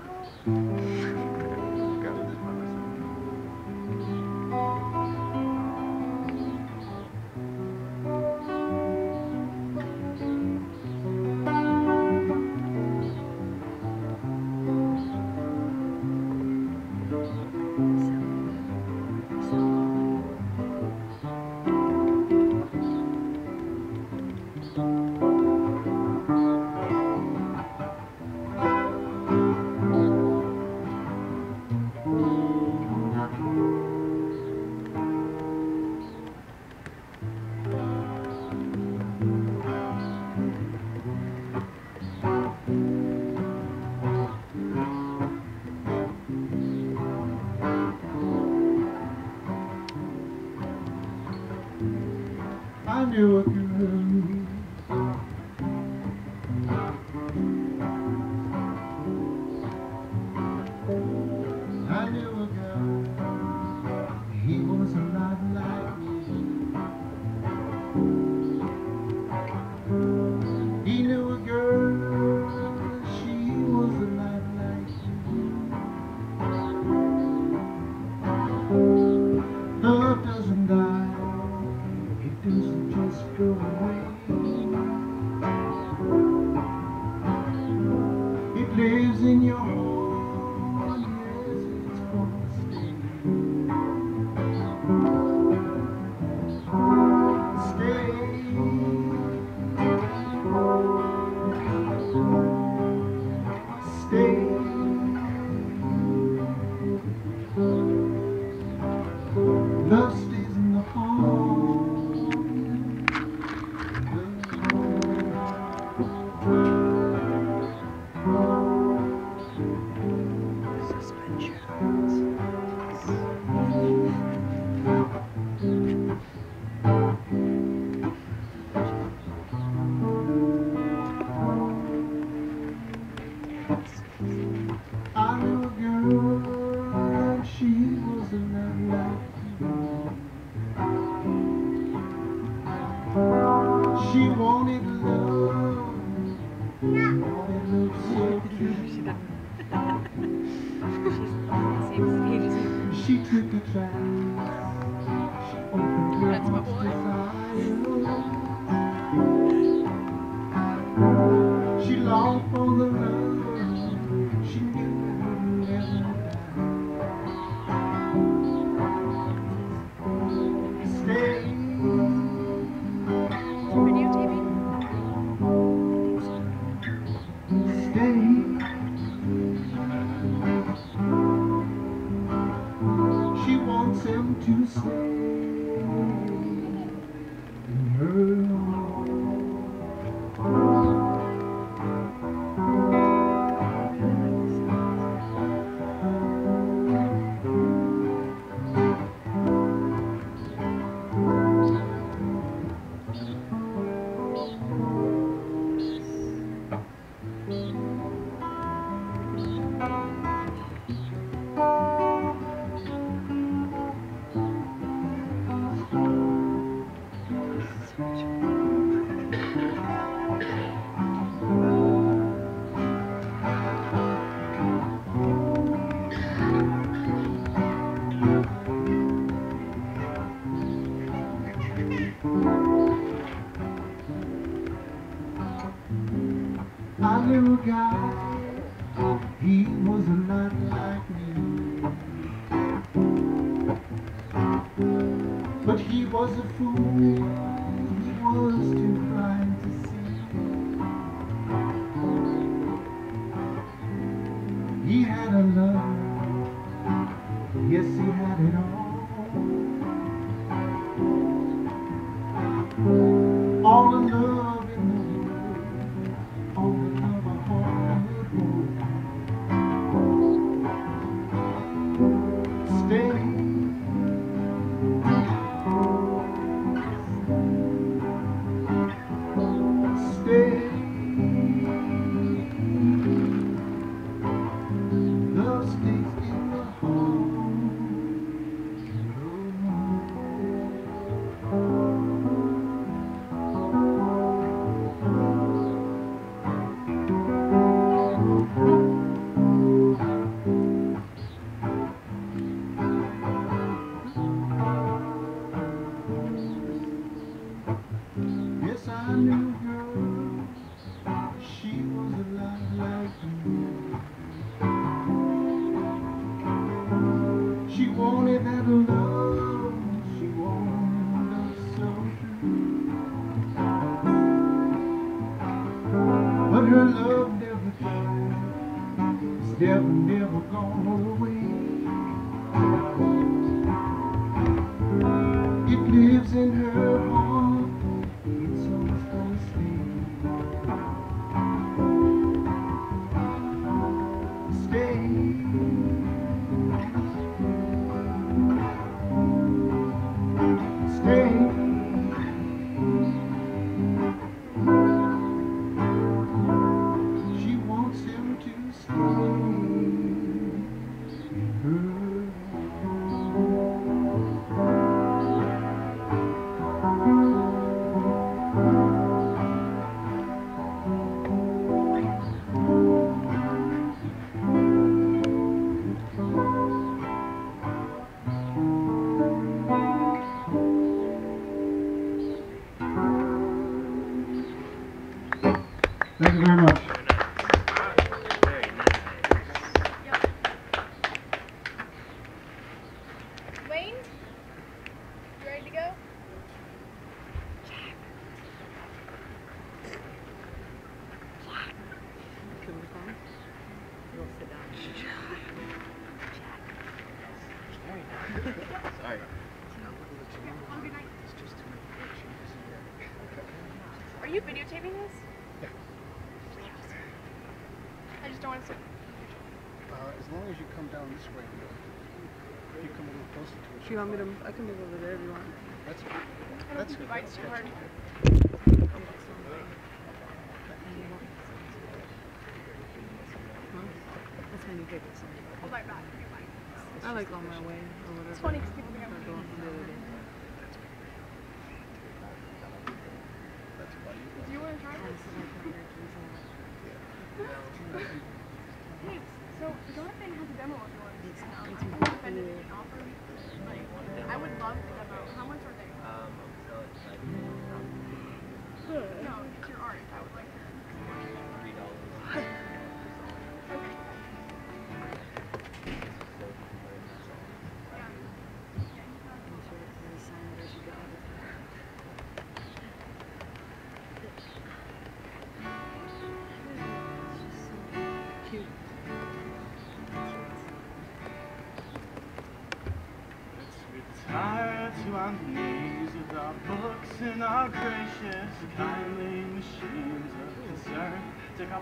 You
want
me to?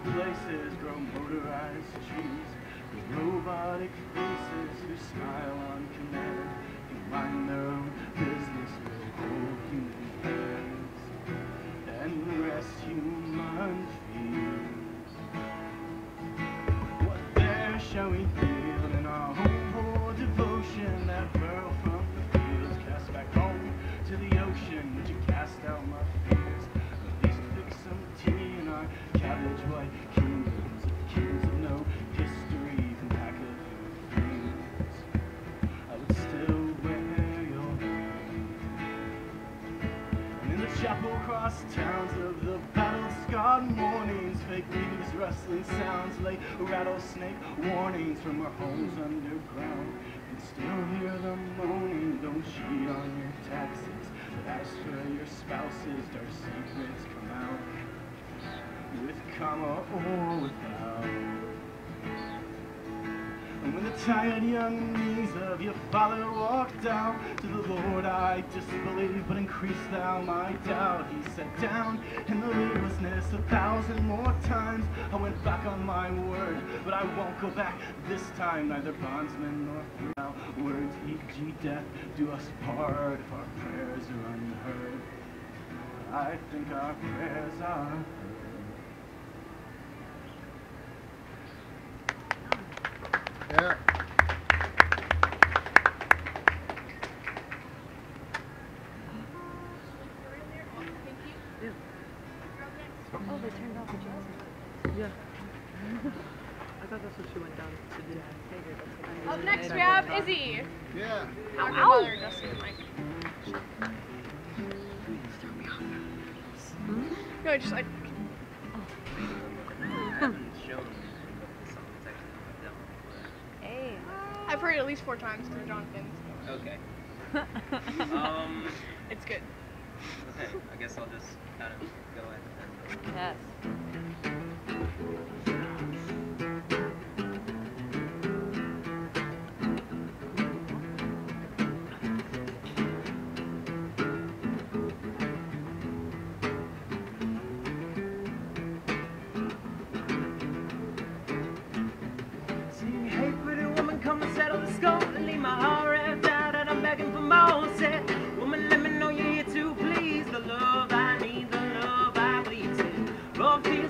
Places, grow motorized trees with robotic faces who smile sounds, late rattlesnake warnings from our homes underground. And still hear the moaning, don't cheat on your taxes. As for your spouses, dark secrets come out. With comma or without. And when the tired young knees of your father walked down to the Lord, I disbelieve, but increase thou my doubt. He sat down in the leavelessness a thousand more times. I went back on my word, but I won't go back this time. Neither bondsman nor. Now words, e.g., death, do us part if our prayers are unheard. I think our prayers are
Yeah.
Oh, they turned off the jazz.
Yeah. I thought that's what she went down to do. I figured that's what I
Up next we have Izzy.
Yeah.
Our grandmother, Dustin and No, I just like.
I haven't shown the song. It's actually on my demo.
Hey. I've heard it at least four times through Jonathan.
but- Okay. *laughs* um.
It's good.
Okay. I guess I'll just kind of go ahead and.
Yes.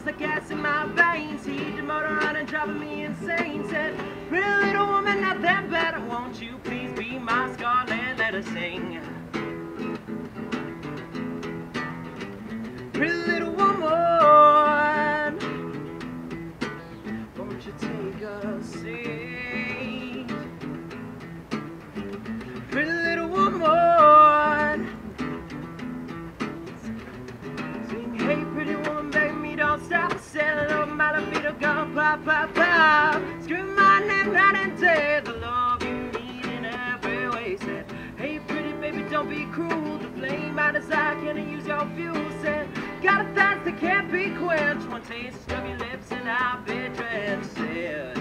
Like gas in my veins, heat the motor on and driving me insane. Said, pretty little woman, not that bad, won't you please be my scarlet letter sing? Pretty little woman. Won't you take a go pop, pop, pop. Scream my name and day. The love you need in every way. Said, hey, pretty baby, don't be cruel. The flame I desire, can use your fuel? Said, got a thirst that can't be quenched. One taste of your lips and I'll be drenched. Said,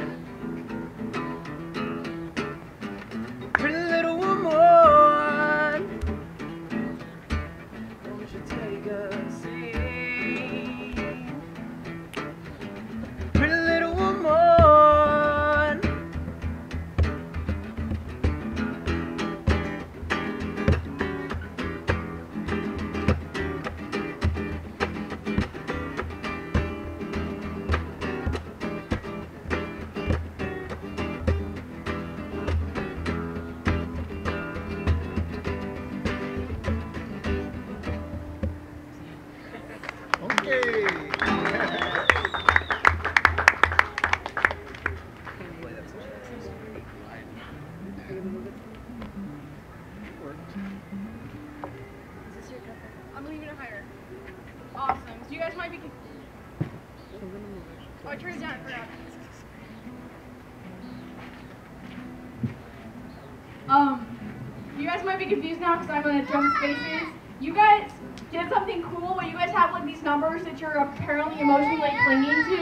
now because I'm gonna jump spaces. You guys did something cool where you guys have like these numbers that you're apparently emotionally clinging to.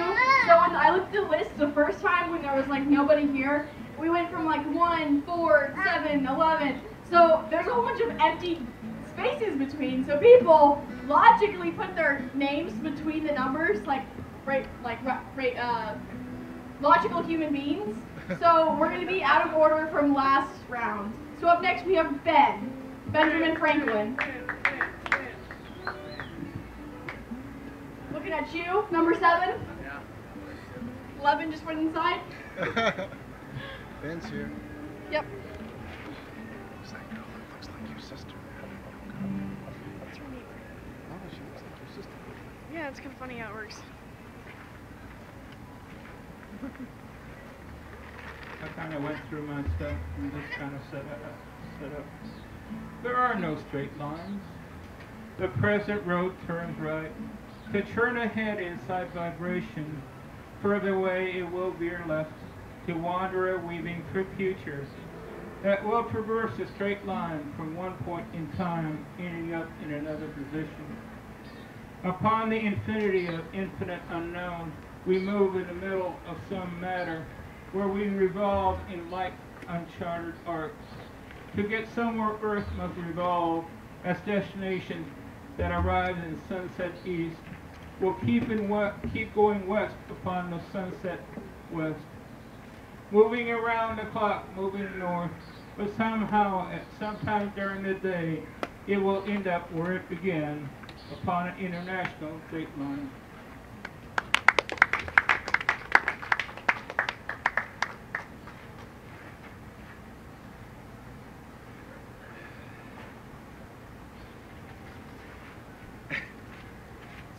So when I looked at the list the first time when there was like nobody here, we went from like 1, 4, 7, 11. So there's a whole bunch of empty spaces between. So people logically put their names between the numbers, like right, like right, uh, logical human beings. So we're gonna be out of order from last round. So up next we have Ben, Benjamin Franklin. Looking at you, number seven.
Yeah.
Eleven just went inside. *laughs*
Ben's here.
Yep.
Looks like, looks like your sister.
That's her neighbor.
Oh, she looks like your sister.
Yeah, it's kind of funny how it works.
I kind of went through my stuff and just kind of set up, set up. There are no straight lines. The present road turns right. To turn ahead inside vibration, further away it will veer left. To wander a weaving through futures that will traverse a straight line from one point in time, ending up in another position. Upon the infinity of infinite unknown, we move in the middle of some matter where we revolve in like uncharted arcs. To get somewhere Earth must revolve as destination that arrives in sunset east will keep in we- keep going west upon the sunset west. Moving around the clock, moving north, but somehow at some time during the day it will end up where it began, upon an international straight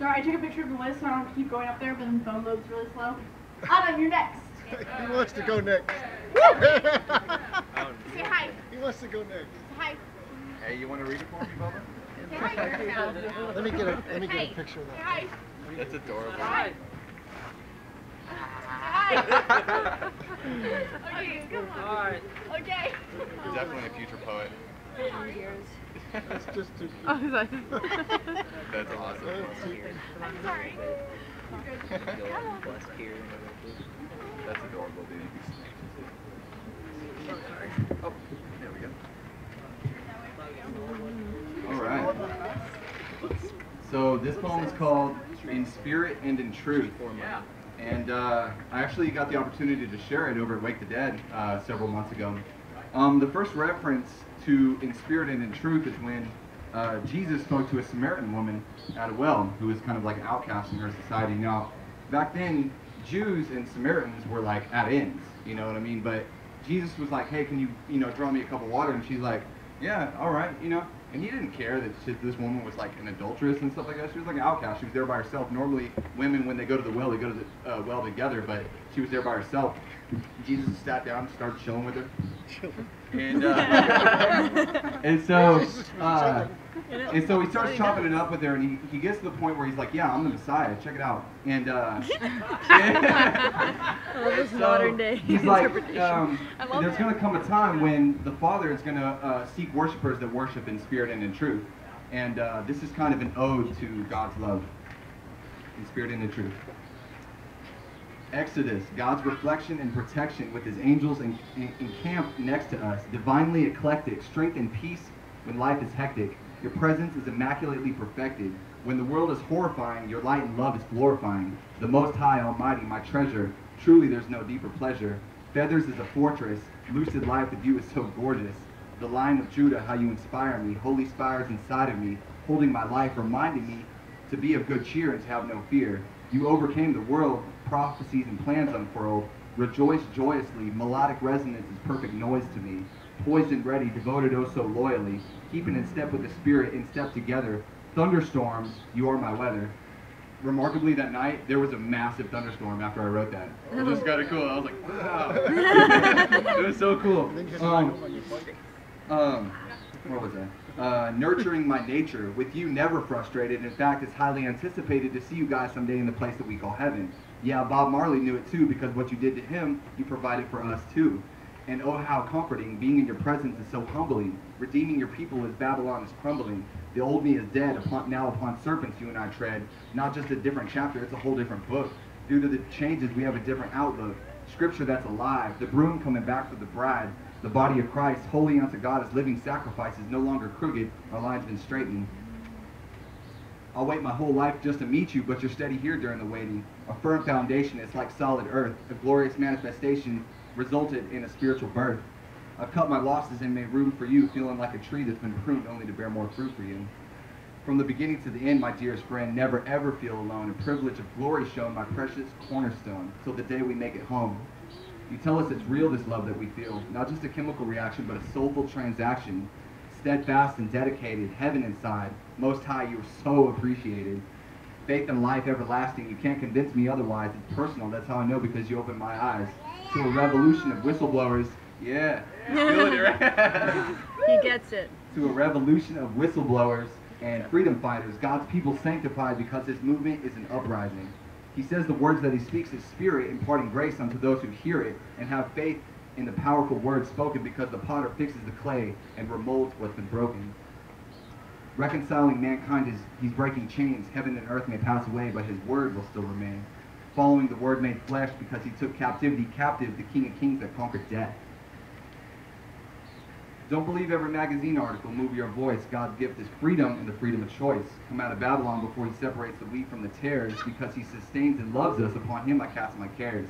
Sorry, I took a picture of the list so I don't keep going up there, but then the phone loads really slow. Adam, you're next.
he wants to go next. *laughs*
Say hi.
He wants to go next.
Say hi.
Hey, you want to read it for me, Bubba?
Say hi.
Let me get a let me get
Hey.
a picture of
Say
that.
hi.
That's adorable.
Say hi. *laughs* okay, come on.
Alright.
Okay.
You're definitely a future poet.
That's just too
Oh, is that? *laughs*
That's awesome.
I'm sorry.
That's adorable, dude. Oh, there we go. All right. So this poem is called "In Spirit and in Truth," and uh, I actually got the opportunity to share it over at Wake the Dead uh, several months ago. Um, the first reference to "In Spirit and in Truth" is when uh, Jesus spoke to a Samaritan woman at a well, who was kind of like an outcast in her society. Now, back then, Jews and Samaritans were like at ends, you know what I mean? But Jesus was like, "Hey, can you, you know, draw me a cup of water?" And she's like, "Yeah, all right," you know. And he didn't care that she, this woman was like an adulteress and stuff like that. She was like an outcast. She was there by herself. Normally, women when they go to the well, they go to the uh, well together, but she was there by herself. Jesus sat down, started chilling with her, *laughs* and uh, *laughs* and so uh, and so he starts chopping it up with her, and he, he gets to the point where he's like, "Yeah, I'm the Messiah. Check it out." And uh, *laughs* *laughs*
I
so
modern day
He's like, um, there's going to come a time when the Father is going to uh, seek worshipers that worship in spirit and in truth. And uh, this is kind of an ode to God's love in spirit and in truth. Exodus, God's reflection and protection with his angels en- en- encamped next to us, divinely eclectic, strength and peace when life is hectic. Your presence is immaculately perfected. When the world is horrifying, your light and love is glorifying. The Most High Almighty, my treasure, truly there's no deeper pleasure. Feathers is a fortress, lucid life with you is so gorgeous. The line of Judah, how you inspire me, holy spires inside of me, holding my life, reminding me to be of good cheer and to have no fear. You overcame the world, prophecies and plans unfurled. Rejoice joyously, melodic resonance is perfect noise to me. Poised and ready, devoted oh so loyally, keeping in step with the spirit, in step together. Thunderstorms, you are my weather. Remarkably, that night there was a massive thunderstorm after I wrote that. It was kind of cool. I was like, *laughs* wow. it was so cool. Um, um, where was I? Uh, nurturing my nature with you never frustrated. In fact, it's highly anticipated to see you guys someday in the place that we call heaven. Yeah, Bob Marley knew it too because what you did to him, you provided for us too. And oh, how comforting, being in your presence is so humbling. Redeeming your people as Babylon is crumbling. The old me is dead, upon, now upon serpents you and I tread. Not just a different chapter, it's a whole different book. Due to the changes, we have a different outlook. Scripture that's alive, the broom coming back for the bride. The body of Christ, holy unto God as living sacrifice, is no longer crooked, our line's been straightened. I'll wait my whole life just to meet you, but you're steady here during the waiting. A firm foundation is like solid earth. A glorious manifestation resulted in a spiritual birth. I've cut my losses and made room for you, feeling like a tree that's been pruned only to bear more fruit for you. From the beginning to the end, my dearest friend, never ever feel alone. A privilege of glory shown, my precious cornerstone, till the day we make it home. You tell us it's real, this love that we feel. Not just a chemical reaction, but a soulful transaction. Steadfast and dedicated, heaven inside. Most high, you are so appreciated. Faith and life everlasting, you can't convince me otherwise. It's personal, that's how I know because you opened my eyes. To a revolution of whistleblowers, yeah. Feeling it, right? *laughs*
he gets it.
to a revolution of whistleblowers and freedom fighters, God's people sanctified because this movement is an uprising. He says the words that he speaks is spirit, imparting grace unto those who hear it, and have faith in the powerful words spoken because the potter fixes the clay and remolds what's been broken. Reconciling mankind is he's breaking chains. Heaven and earth may pass away, but his word will still remain. Following the word made flesh because he took captivity captive, the King of Kings that conquered death. Don't believe every magazine article, movie, or voice. God's gift is freedom and the freedom of choice. Come out of Babylon before he separates the wheat from the tares, because he sustains and loves us. Upon him I cast my cares.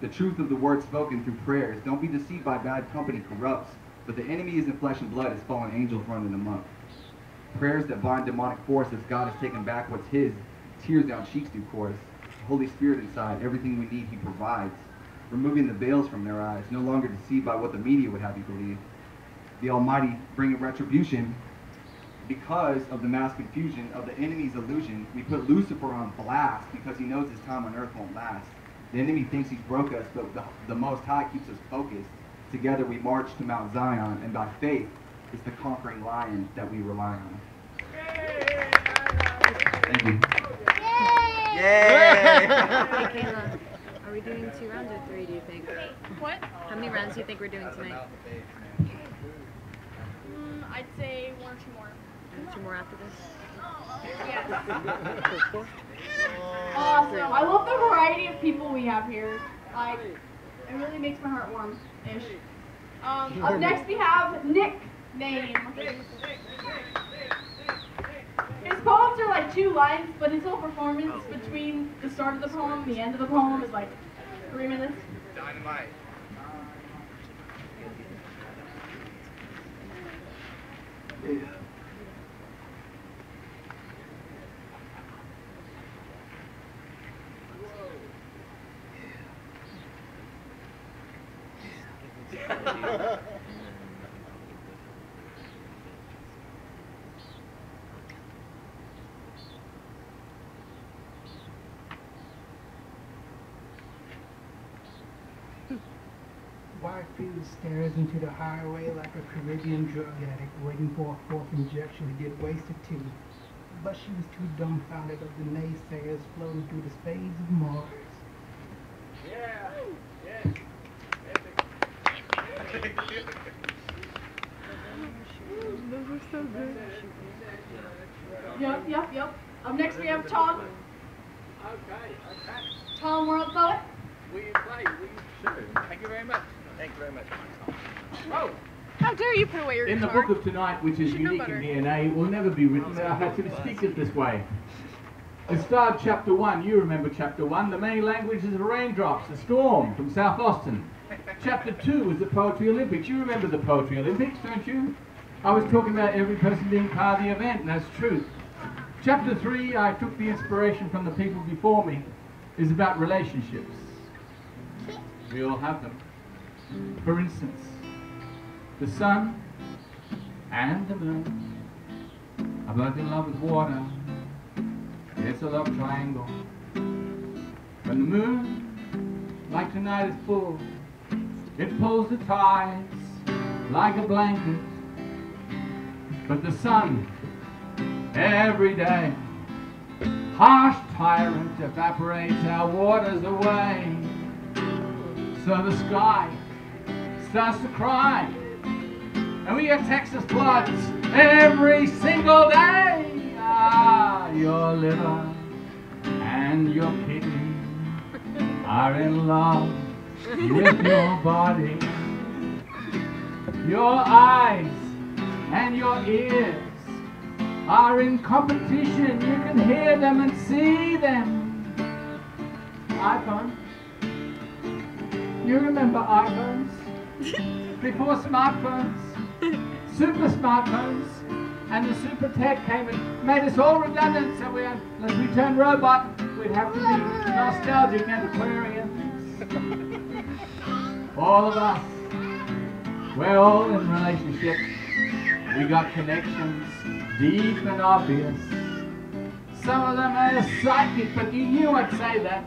The truth of the word spoken through prayers. Don't be deceived by bad company corrupts, but the enemy isn't flesh and blood, it's fallen angels running amok. Prayers that bind demonic forces. God has taken back what's his. Tears down cheeks do course. Holy Spirit inside, everything we need he provides. Removing the veils from their eyes, no longer deceived by what the media would have you believe the Almighty bringing retribution because of the mass confusion of the enemy's illusion. We put Lucifer on blast because he knows his time on earth won't last. The enemy thinks he's broke us, but the, the Most High keeps us focused. Together we march to Mount Zion, and by faith is the conquering lion that we rely on. Thank you. *laughs*
Hey, Kayla, are we doing two rounds or three, do you think?
What?
How many rounds do you think we're doing tonight?
I'd say one or two more.
Two more after this? *laughs*
Awesome. I love the variety of people we have here. Like, it really makes my heart warm ish. Um, up *laughs* next we have Nick Name. His poems are like two lines, but his whole performance between the start of the poem and the end of the poem is like three minutes.
Dynamite. Yeah. *laughs* *laughs* *laughs*
White Fuse stares into the highway like a Caribbean drug addict waiting for a fourth injection to get wasted too. But she was too dumbfounded of the naysayers floating through the spades of Mars.
Yeah. Yeah.
Those were so good.
Yep, yep, yep. Up next we have Tom.
Okay, okay.
Tom World Poet.
Will you play? Will you shoot? Thank you very much. Thank you very much. Oh.
How dare you put away your
In the book of tonight, which is
should know
unique in. DNA, it will never be written oh, that I had to speak it this way. The start of chapter one, you remember chapter one, the main language is the raindrops, the storm from South Austin. Chapter two was the Poetry Olympics. You remember the Poetry Olympics, don't you? I was talking about every person being part of the event, and that's truth. Chapter three, I took the inspiration from the people before me, is about relationships. We all have them. For instance, the sun and the moon are both in love with water. It's a love triangle. When the moon, like tonight, is full, it pulls the tides like a blanket. But the sun, every day, harsh tyrant evaporates our waters away. So the sky starts to cry, and we get Texas floods every single day. Ah, your liver and your kidney are in love with your body. Your eyes and your ears are in competition. You can hear them and see them. iPhone. You remember iPhones? Before smartphones, super smartphones, and the super tech came and made us all redundant. So we, unless we turn robot, we'd have to be nostalgic antiquarians. All of us, we're all in relationships. We got connections, deep and obvious. Some of them are psychic, but you knew I'd say that.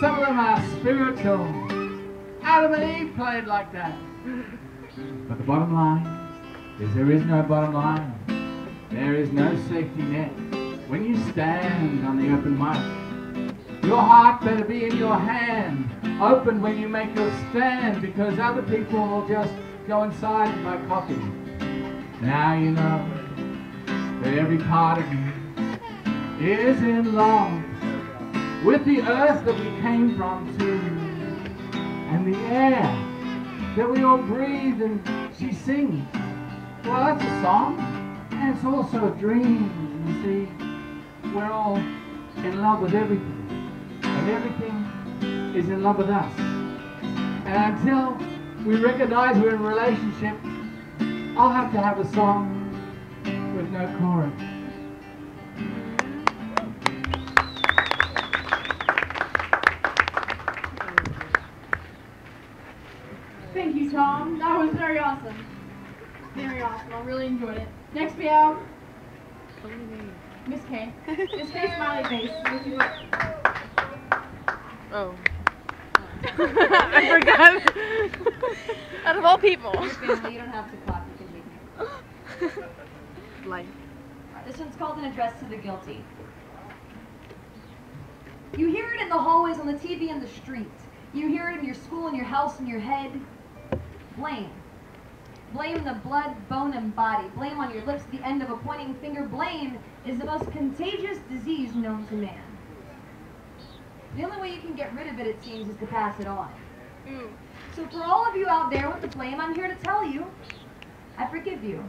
Some of them are spiritual. Adam and Eve played like that. But the bottom line is there is no bottom line. There is no safety net. When you stand on the open mic, your heart better be in your hand, open when you make your stand, because other people will just go inside and buy coffee. Now you know that every part of you is in love with the earth that we came from too, and the air that we all breathe and she sings. Well, that's a song, and it's also a dream, you see. We're all in love with everything, and everything is in love with us. And until we recognize we're in a relationship, I'll have to have a song with no chorus.
Tom. That was very awesome. Very awesome. I really enjoyed it. Next we have Miss K. Miss K smiley face. Would you like-
Oh. *laughs* I forgot. Out of all people.
Family, you don't have to clap, you can leave me.
Life.
This one's called An Address to the Guilty. You hear it in the hallways, on the TV, in the street. You hear it in your school, in your house, in your head. Blame. Blame the blood, bone, and body. Blame on your lips, the end of a pointing finger. Blame is the most contagious disease known to man. The only way you can get rid of it, it seems, is to pass it on. Mm. So for all of you out there with the blame, I'm here to tell you, I forgive you.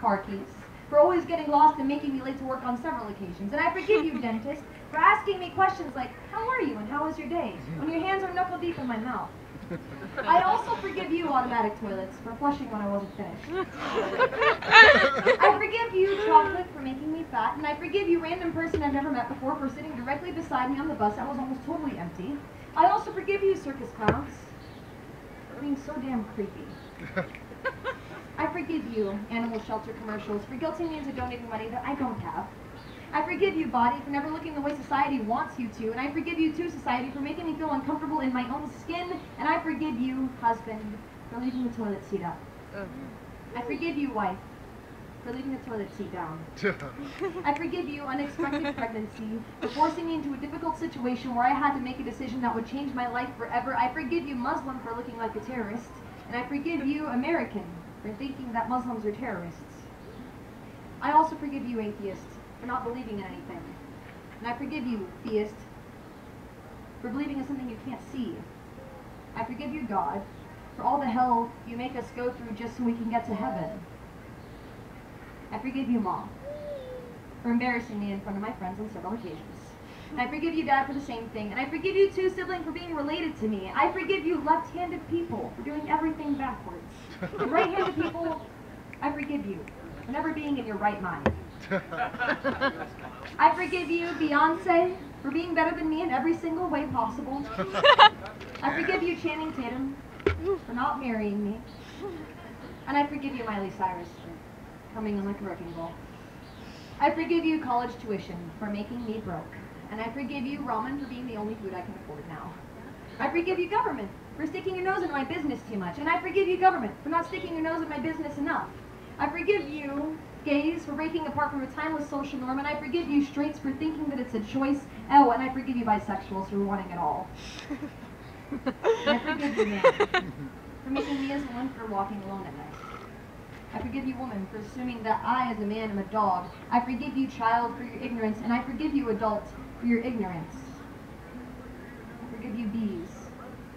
Car keys. For always getting lost and making me late to work on several occasions. And I forgive you, *laughs* dentist, for asking me questions like, how are you and how was your day? When your hands are knuckle deep in my mouth. *laughs* I also forgive you, automatic toilets, for flushing when I wasn't finished. *laughs* I forgive you, chocolate, for making me fat, and I forgive you, random person I've never met before, for sitting directly beside me on the bus that was almost totally empty. I also forgive you, circus clowns, for being so damn creepy. *laughs* I forgive you, animal shelter commercials, for guilting me into donating money that I don't have. I forgive you, body, for never looking the way society wants you to, and I forgive you, too, society, for making me feel uncomfortable in my own skin, and I forgive you, husband, for leaving the toilet seat up. I forgive you, wife, for leaving the toilet seat down. *laughs* I forgive you, unexpected *laughs* pregnancy, for forcing me into a difficult situation where I had to make a decision that would change my life forever. I forgive you, Muslim, for looking like a terrorist, and I forgive you, American, for thinking that Muslims are terrorists. I also forgive you, atheist, for not believing in anything. And I forgive you, theist, for believing in something you can't see. I forgive you, God, for all the hell you make us go through just so we can get to heaven. I forgive you, Mom, for embarrassing me in front of my friends on several occasions. And I forgive you, Dad, for the same thing. And I forgive you, too, sibling, for being related to me. I forgive you, left-handed people, for doing everything backwards. *laughs* Right-handed people, I forgive you for never being in your right mind. *laughs* I forgive you, Beyonce, for being better than me in every single way possible. *laughs* I forgive you, Channing Tatum, for not marrying me. And I forgive you, Miley Cyrus, for coming in like a wrecking ball. I forgive you, college tuition, for making me broke. And I forgive you, ramen, for being the only food I can afford now. I forgive you, government, for sticking your nose in my business too much. And I forgive you, government, for not sticking your nose in my business enough. I forgive you, for breaking apart from a timeless social norm, and I forgive you straights for thinking that it's a choice. Oh, and I forgive you bisexuals for wanting it all. I forgive you man for making me as a one for walking alone at night. I forgive you woman for assuming that I as a man am a dog. I forgive you child for your ignorance, and I forgive you adult for your ignorance. I forgive you bees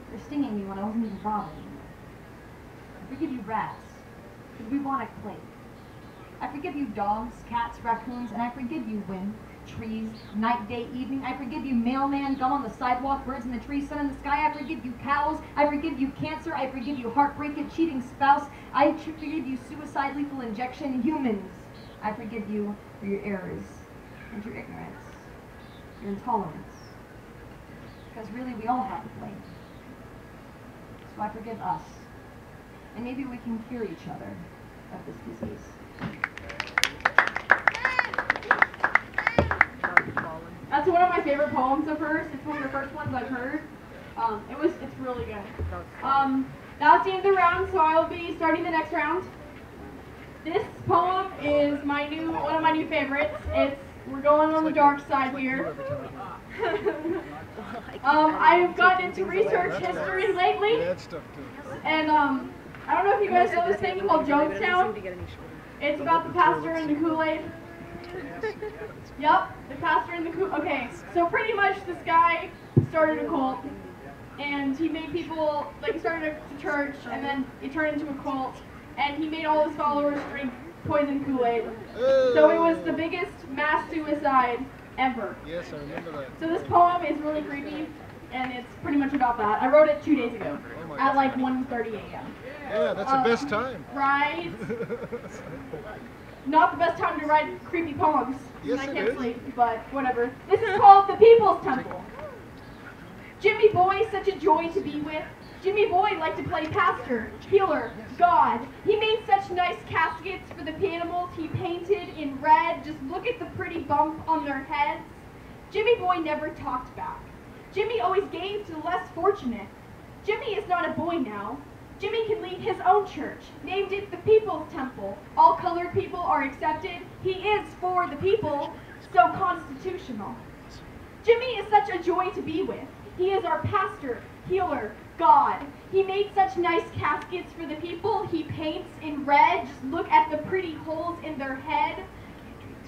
for stinging me when I wasn't even bothered. I forgive you rats because we want a plague. I forgive you dogs, cats, raccoons, and I forgive you wind, trees, night, day, evening. I forgive you mailman, gum on the sidewalk, birds in the trees, sun in the sky. I forgive you cows. I forgive you cancer. I forgive you heartbreak and cheating spouse. I forgive you suicide, lethal injection, humans. I forgive you for your errors and your ignorance, your intolerance. Because really, we all have to blame. So I forgive us. And maybe we can cure each other of this disease.
That's one of my favorite poems of hers. It's one of the first ones I've heard. Um, it was, it's really good. Um, it's the end of the round, so I will be starting the next round. This poem is my new, one of my new favorites. It's, we're going on the dark side here. *laughs* um, I've gotten into research history lately, and um, I don't know if you guys know this thing called Jonestown. It's about the pastor and the Kool-Aid. Yep, the pastor and the Kool. Okay, so pretty much this guy started a cult, and he made people like he started a church, and then it turned into a cult, and he made all his followers drink poison Kool-Aid. So it was the biggest mass suicide ever.
Yes, I remember that.
So this poem is really creepy, and it's pretty much about that. I wrote it two days ago at like 1:30 a.m.
Yeah, that's
Um,
the best time.
Right. *laughs* Not the best time to write creepy poems.
Yes,
I can't sleep, but whatever. This is called The People's Temple. Jimmy Boy, is such a joy to be with. Jimmy Boy liked to play pastor, healer, God. He made such nice caskets for the animals he painted in red. Just look at the pretty bump on their heads. Jimmy Boy never talked back. Jimmy always gave to the less fortunate. Jimmy is not a boy now. Jimmy can lead his own church, named it the People's Temple. All colored people are accepted. He is for the people, so constitutional. Jimmy is such a joy to be with. He is our pastor, healer, God. He made such nice caskets for the people he paints in red. Just look at the pretty holes in their head.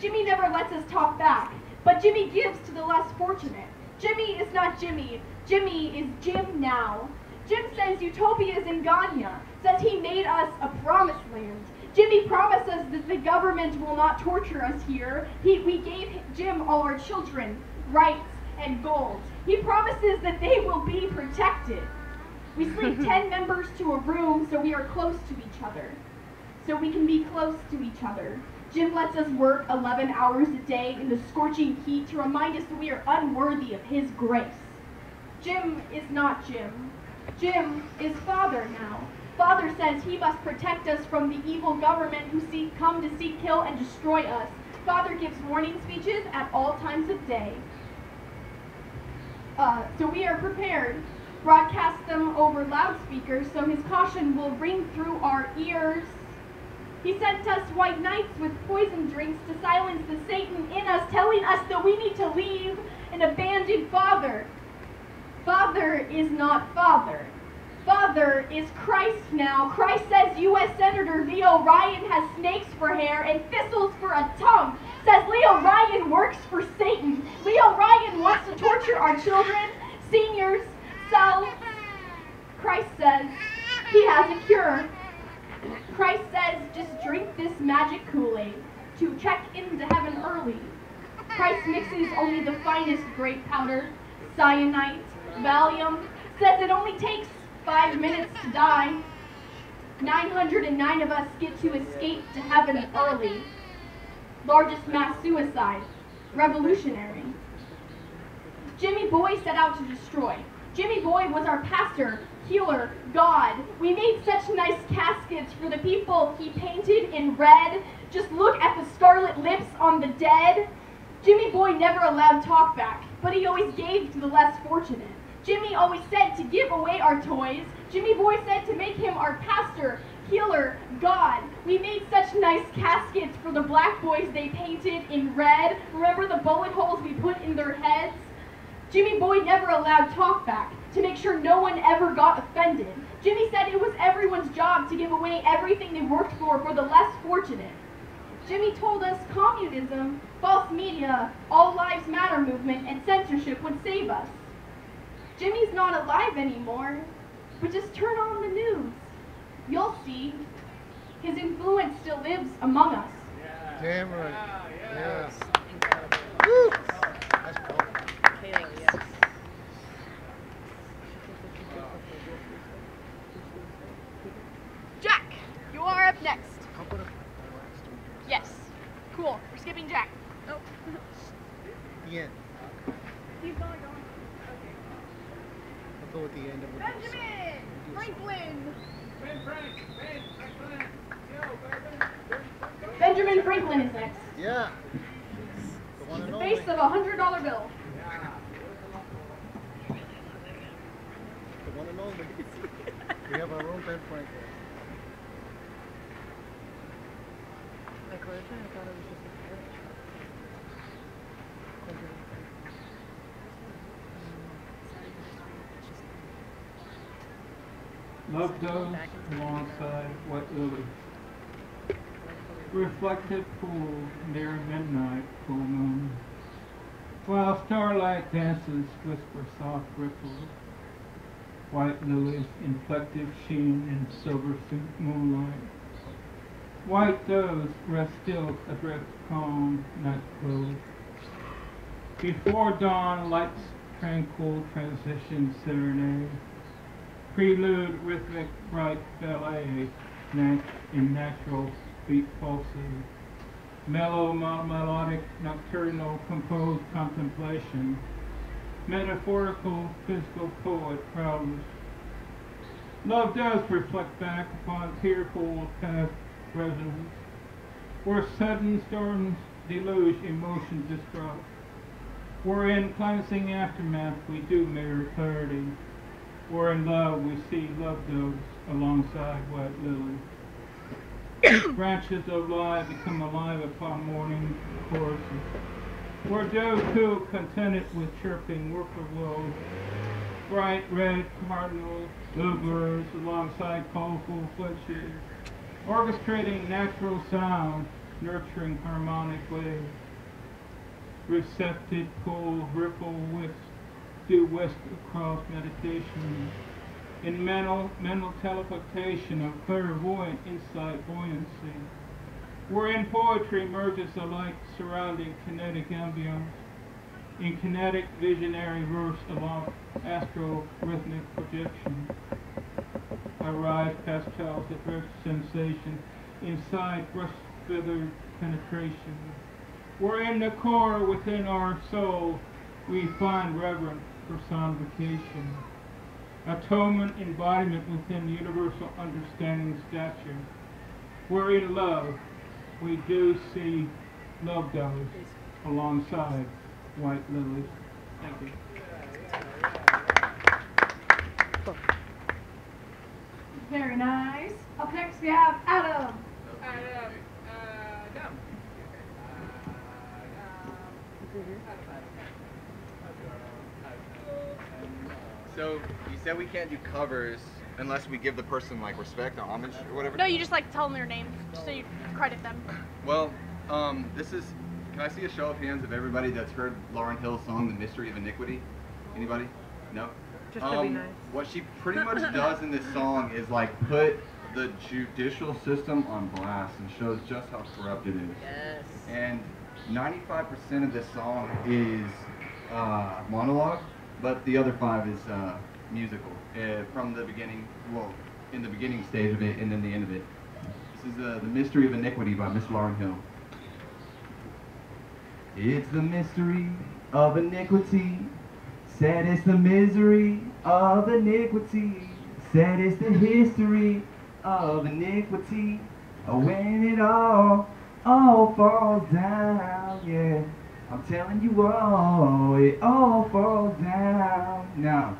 Jimmy never lets us talk back, but Jimmy gives to the less fortunate. Jimmy is not Jimmy. Jimmy is Jim now. Jim says utopia is in Guyana, says he made us a promised land. Jimmy promises that the government will not torture us here. He, we gave Jim all our children, rights, and gold. He promises that they will be protected. We sleep *laughs* 10 members to a room so we are close to each other. So we can be close to each other. Jim lets us work 11 hours a day in the scorching heat to remind us that we are unworthy of his grace. Jim is not Jim. Jim is father now. Father says he must protect us from the evil government who come to seek, kill, and destroy us. Father gives warning speeches at all times of day. Uh, so we are prepared. Broadcast them over loudspeakers so his caution will ring through our ears. He sent us white knights with poison drinks to silence the Satan in us, telling us that we need to leave and abandon Father. Father is not Father. Father is Christ now. Christ says U.S. Senator Leo Ryan has snakes for hair and thistles for a tongue. Says Leo Ryan works for Satan. Leo Ryan wants to torture our children, seniors, selves. Christ says he has a cure. Christ says just drink this magic Kool-Aid to check into heaven early. Christ mixes only the finest grape powder, cyanide, Valium, says it only takes five minutes to die. 909 of us get to escape to heaven early. Largest mass suicide. Revolutionary. Jimmy Boy set out to destroy. Jimmy Boy was our pastor, healer, God. We made such nice caskets for the people he painted in red. Just look at the scarlet lips on the dead. Jimmy Boy never allowed talkback, but he always gave to the less fortunate. Jimmy always said to give away our toys. Jimmy Boy said to make him our pastor, healer, God. We made such nice caskets for the black boys they painted in red. Remember the bullet holes we put in their heads? Jimmy Boy never allowed talkback to make sure no one ever got offended. Jimmy said it was everyone's job to give away everything they worked for for the less fortunate. Jimmy told us communism, false media, all lives matter movement, and censorship would save us. Jimmy's not alive anymore, but just turn on the news. You'll see. His influence still lives among us.
Damn right. Yes.
Jack, you are up next. Yes. Cool. We're skipping Jack. Nope.
The end.
Keep going, going.
I'll go with the end of the
Benjamin Franklin.
Benjamin Franklin is next.
Yeah. The one
The face of a hundred dollar bill.
The one and only. *laughs* we have our own Ben Franklin.
Like I thought it was just a church.
Love goes alongside White Lily. Reflected pool near midnight, full moon. While starlight dances, whisper soft ripples. White lilies inflected sheen in silver suit moonlight. White doves rest still adrift calm, night closed. Before dawn, light's tranquil transition serenade. Prelude, rhythmic, bright ballet, in natural beat pulses. Mellow, melodic, nocturnal, composed contemplation. Metaphorical, physical poet prose. Love does reflect back upon tearful past resonance, where sudden storms deluge emotion distraught. Where in cleansing aftermath we do mirror clarity. Where in love we see love doves alongside white lilies. *coughs* Branches of life become alive upon morning choruses. Where doves too contented with chirping work of woe. Bright red cardinal bluebirds alongside colorful fletchers. Orchestrating natural sound, nurturing harmonic waves. Receptive cool ripple wisps west across meditation. In mental, mental teleportation of clairvoyant insight buoyancy. Wherein poetry merges alike surrounding kinetic ambience. In kinetic visionary verse along astral rhythmic projection. Arrive pastels that rich sensation inside brush feathered penetration. Wherein the core within our soul we find reverent personification. Atonement embodiment within universal understanding stature. Where in love we do see love doves alongside white lilies. Thank you.
Very nice. Up next we have Adam.
Uh, uh, Adam, uh, Adam.
So you said we can't do covers unless we give the person like respect or homage or whatever.
No, you just like tell them their name, just so you credit them.
Well, um, this is. Can I see a show of hands of everybody that's heard Lauryn Hill's song "The Mystery of Iniquity"? Anybody? No.
Just to be
Um,
nice.
What she pretty much *laughs* does in this song is like put the judicial system on blast and shows just how corrupt it is.
Yes.
And 95% of this song is uh, monologue, but the other five is uh, musical. Uh, from the beginning, well, in the beginning stage of it, and then the end of it. This is uh, the Mystery of Iniquity by Miss Lauryn Hill. It's the mystery of iniquity. said it's the misery of iniquity. said it's the history of iniquity. Oh, when it all, all falls down, yeah. I'm telling you all, it all falls down. Now,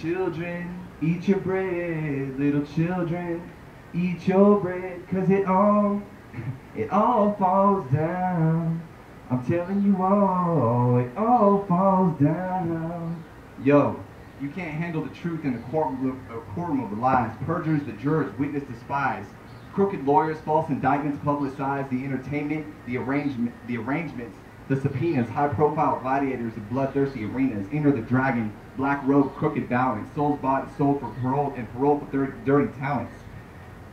children, eat your bread, little children. Eat your bread, cause it all, *laughs* it all falls down. I'm telling you all, it all falls down. Yo, you can't handle the truth in a courtroom, courtroom of uh, lies. Perjurers, the jurors, witness the spies. Crooked lawyers, false indictments, publicize the entertainment, the arrangement, the arrangements, the subpoenas, high-profile gladiators in bloodthirsty arenas. Enter the dragon, black robe, crooked bowing, souls bought and sold for parole and parole for dirty, dirty talents.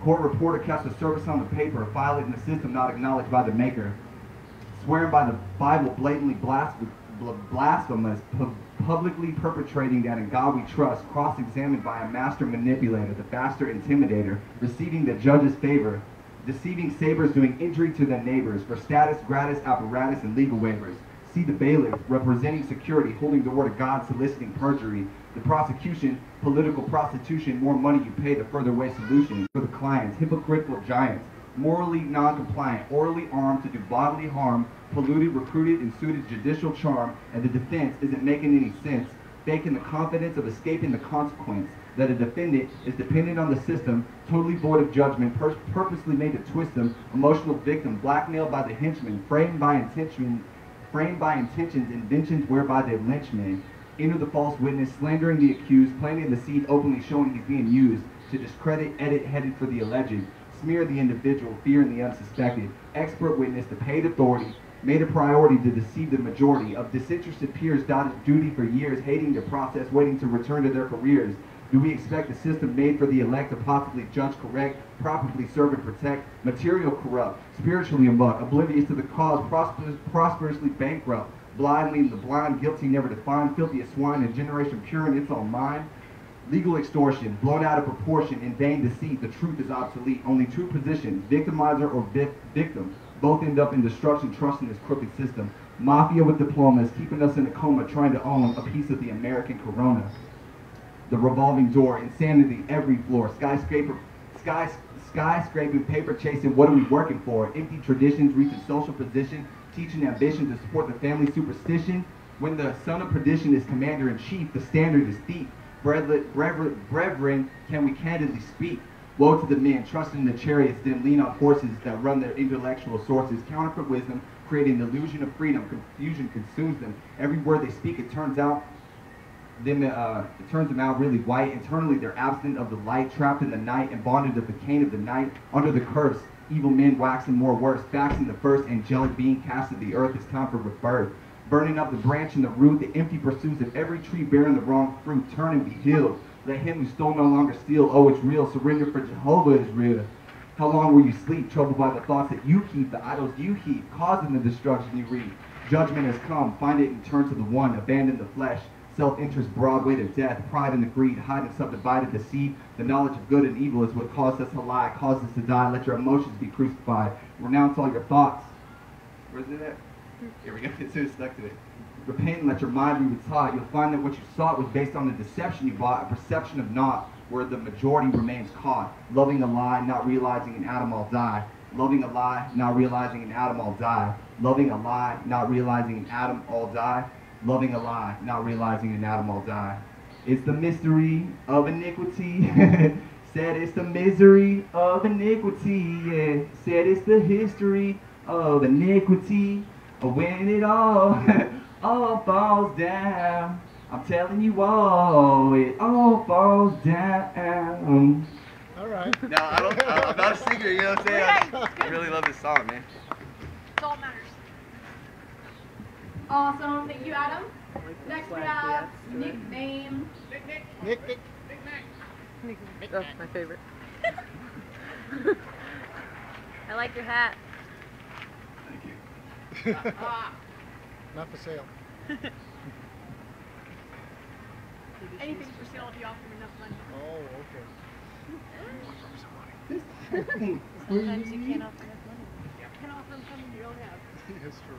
Court reporter casts a service on the paper, file it in the system not acknowledged by the maker. Swearing by the Bible, blatantly blasphemous, pu- publicly perpetrating that in God we trust, cross-examined by a master manipulator, the faster intimidator, receiving the judge's favor, deceiving sabers doing injury to their neighbors, for status, gratis, apparatus, and legal waivers. See the bailiff, representing security, holding the word of God, soliciting perjury. The prosecution, political prostitution, more money you pay, the further away solution. For the clients, hypocritical giants, morally non-compliant, orally armed to do bodily harm, polluted, recruited, and suited judicial charm, and the defense isn't making any sense, faking the confidence of escaping the consequence, that a defendant is dependent on the system, totally void of judgment, pur- purposely made to twist them, emotional victim, blackmailed by the henchmen, framed by intention, framed by intentions, inventions whereby they lynch men, enter the false witness, slandering the accused, planting the seed, openly showing he's being used to discredit, edit, headed for the alleged, smear the individual, fearing the unsuspected, expert witness, the paid authority, made a priority to deceive the majority of disinterested peers dotted duty for years, hating the process, waiting to return to their careers. Do we expect a system made for the elect to possibly judge correct, properly serve and protect, material corrupt, spiritually amuck, oblivious to the cause, prosperous, prosperously bankrupt, blind leading the blind, guilty never defined, filthy as swine, a generation pure in its own mind? Legal extortion, blown out of proportion, in vain deceit, the truth is obsolete. Only two positions, victimizer or vic- victim, both end up in destruction, trusting this crooked system. Mafia with diplomas, keeping us in a coma, trying to own a piece of the American corona. The revolving door, insanity every floor, skyscraper, sky, skyscraping, paper chasing, what are we working for? Empty traditions, reaching social position, teaching ambition to support the family superstition. When the son of perdition is commander in chief, the standard is thief. Brethren, brethren, brethren, can we candidly speak? Woe to the men trusting in the chariots, then lean on horses that run their intellectual sources. Counterfeit wisdom, creating an illusion of freedom. Confusion consumes them. Every word they speak, it turns out them, uh, it turns them out really white. Internally, they're absent of the light, trapped in the night, and bonded of the cane of the night. Under the curse, evil men waxing more worse, faxing the first angelic being cast to the earth. It's time for rebirth. Burning up the branch and the root, the empty pursuits of every tree bearing the wrong fruit. Turn and be healed. Let him who stole no longer steal. Oh, it's real. Surrender for Jehovah is real. How long will you sleep, troubled by the thoughts that you keep, the idols you heap, causing the destruction you reap? Judgment has come. Find it and turn to the one. Abandon the flesh. Self-interest, broad way to death, pride and the greed, hide and subdivided deceit. The knowledge of good and evil is what caused us to lie, caused us to die. Let your emotions be crucified. Renounce all your thoughts. Where's it at? Here we go. It's so stuck to it. Repent and let your mind be taught. You'll find that what you sought was based on the deception you bought, a perception of naught, where the majority remains caught. Loving a lie, not realizing in Adam all die. Loving a lie, not realizing in Adam all die. Loving a lie, not realizing in Adam all die. Loving a lie, not realizing in Adam all die. It's the mystery of iniquity. *laughs* Said it's the misery of iniquity. Yeah. Said it's the history of iniquity. When it all, *laughs* all falls down. I'm telling you all, it all falls down.
All right.
No, I don't. I- I'm not a singer. You know what I'm saying? I, I really love this song, man.
It's all matters.
Awesome. Thank you, Adam. Next we have nickname.
Nick, Nick. Nick. Nick. Nick. Nick.
That's my favorite. *laughs*
I like your hat. Thank you. *laughs*
Not for sale. *laughs*
Anything's for sale if you offer enough money.
Oh, okay.
Sometimes you can't offer enough money.
You can offer them something you don't have.
That's true.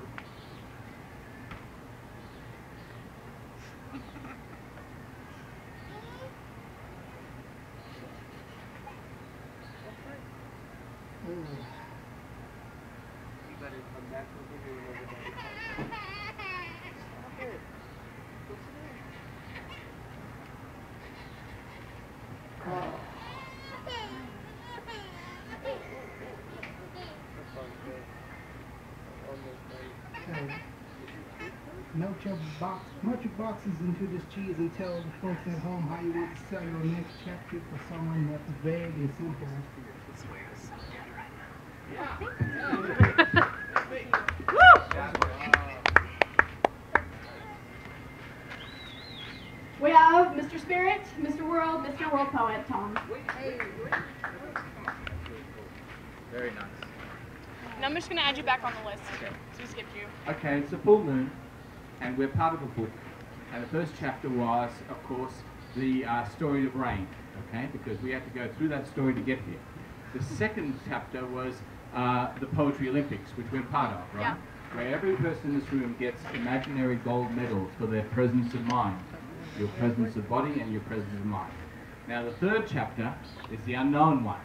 Melt your box, melt your boxes into this cheese and tell the folks at home how you want to sell your next chapter for someone that's vague and simple.
We have Mr. Spirit, Mr. World, Mr. World Poet, Tom.
Very nice.
And I'm just gonna add you back on the list. So we skipped you.
Okay, it's a full moon, and we're part of a book. And the first chapter was, of course, the uh, story of rain, okay, because we had to go through that story to get here. The second chapter was uh, the Poetry Olympics, which we're part of, right?
Yeah.
Where every person in this room gets imaginary gold medals for their presence of mind, your presence of body and your presence of mind. Now, the third chapter is the unknown one,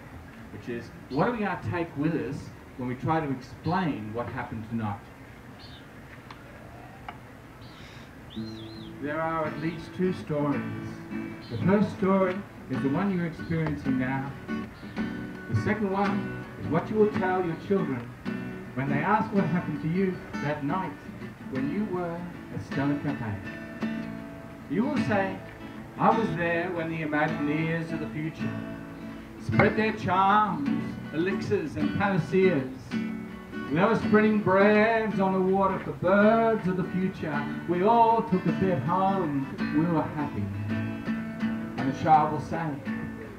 which is what are we going to take with us when we try to explain what happened tonight? There are at least two stories. The first story is the one you're experiencing now. The second one what you will tell your children when they ask what happened to you that night when you were at Stella Cafe. You will say, I was there when the Imagineers of the future spread their charms, elixirs, and panaceas. They were spreading breads on the water for birds of the future. We all took a bit home. We were happy. And the child will say,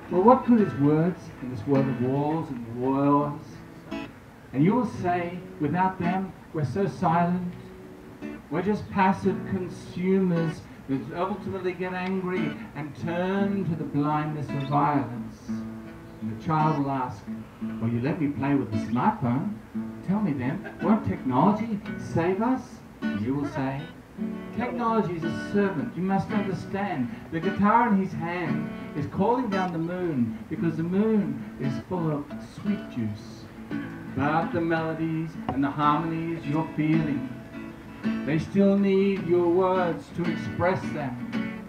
Well, what good is words in this world of walls and wars? And you will say, Without them, we're so silent. We're just passive consumers that ultimately get angry and turn to the blindness of violence. And the child will ask, Well, you let me play with the smartphone. Tell me then, won't technology save us? And you will say, Technology is a servant. You must understand. The guitar in his hand is calling down the moon because the moon is full of sweet juice. But the melodies and the harmonies you're feeling, they still need your words to express them.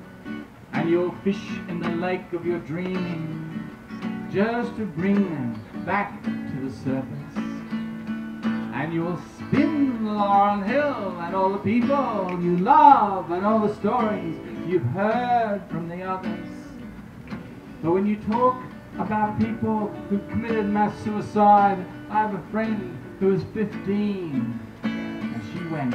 And you'll fish in the lake of your dreaming just to bring them back to the surface. And you'll spin Lauryn Hill and all the people you love and all the stories you've heard from the others. But when you talk about people who committed mass suicide, I have a friend who was 15 and she went.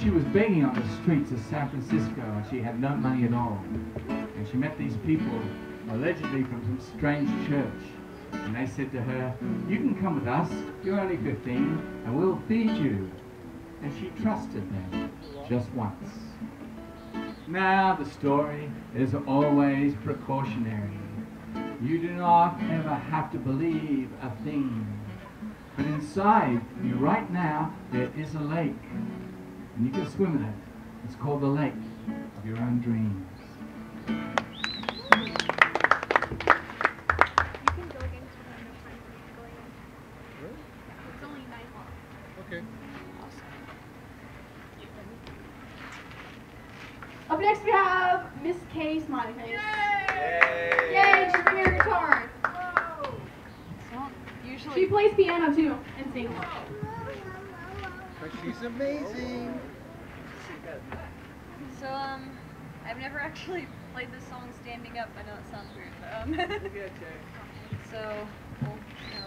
She was begging on the streets of San Francisco and she had no money at all. And she met these people, allegedly from some strange church. And they said to her, You can come with us, you're only 15, and we'll feed you. And she trusted them just once. Now the story is always precautionary. You do not ever have to believe a thing. But inside you right now, there is a lake. And you can swim in it. It's called the lake of your own dreams.
It's only nine o'clock.
Okay.
Up next we have Miss K Smiley Face. Yay! Yay! She's bringing her guitar.
Usually.
She plays piano too and sings.
But she's amazing.
So, um, I've never actually played this song standing up. I know it sounds weird, but, um. *laughs* so, we'll see how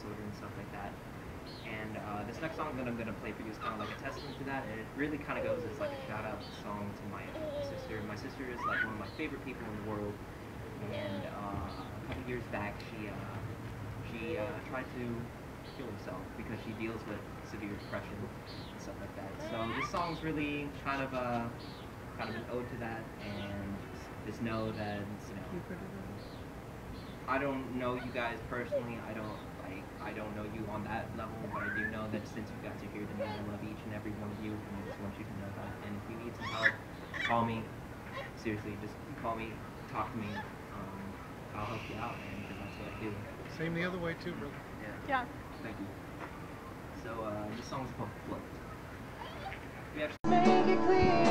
disorder and stuff like that. And uh, this next song that I'm gonna play for you is kind of like a testament to that, and it really kind of goes as like a shout out song to my sister. My sister is like one of my favorite people in the world, and uh, a couple years back she uh, she uh, tried to kill herself because she deals with severe depression and stuff like that. So this song's really kind of a kind of an ode to that, and just know that you know I don't know you guys personally. I don't I don't know you on that level, but I do know that since you got to hear the name, I love each and every one of you, and I just want you to know that. And if you need some help, call me. Seriously, just call me, talk to me. Um, I'll help you out, man, because that's what I do.
Same the other way too, brother.
Yeah.
Thank you. So uh, this song's called Float. We actually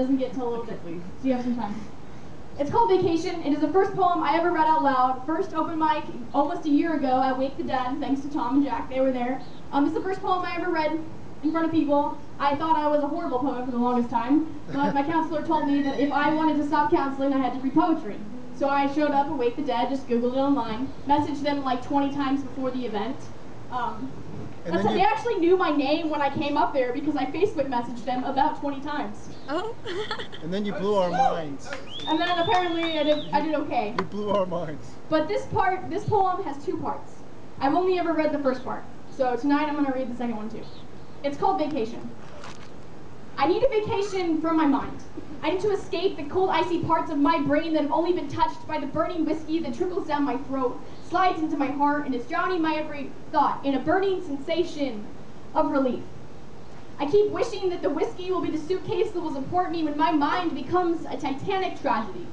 doesn't get till a little bit. So you have some time. It's called Vacation. It is the first poem I ever read out loud. First open mic almost a year ago at Wake the Dead, thanks to Tom and Jack. They were there. Um, this is the first poem I ever read in front of people. I thought I was a horrible poet for the longest time, but my *laughs* counselor told me that if I wanted to stop counseling, I had to read poetry. So I showed up at Wake the Dead, just Googled it online, messaged them like 20 times before the event. Um,
And
That's
then
they actually knew my name when I came up there because I Facebook messaged them about 20 times.
Oh. *laughs*
And then you blew our minds.
And then apparently I did, I did okay.
You blew our minds.
But this part, this poem has two parts. I've only ever read the first part. So tonight I'm going to read the second one too. It's called Vacation. I need a vacation from my mind. I need to escape the cold, icy parts of my brain that have only been touched by the burning whiskey that trickles down my throat, slides into my heart, and is drowning my every thought in a burning sensation of relief. I keep wishing that the whiskey will be the suitcase that will support me when my mind becomes a titanic tragedy.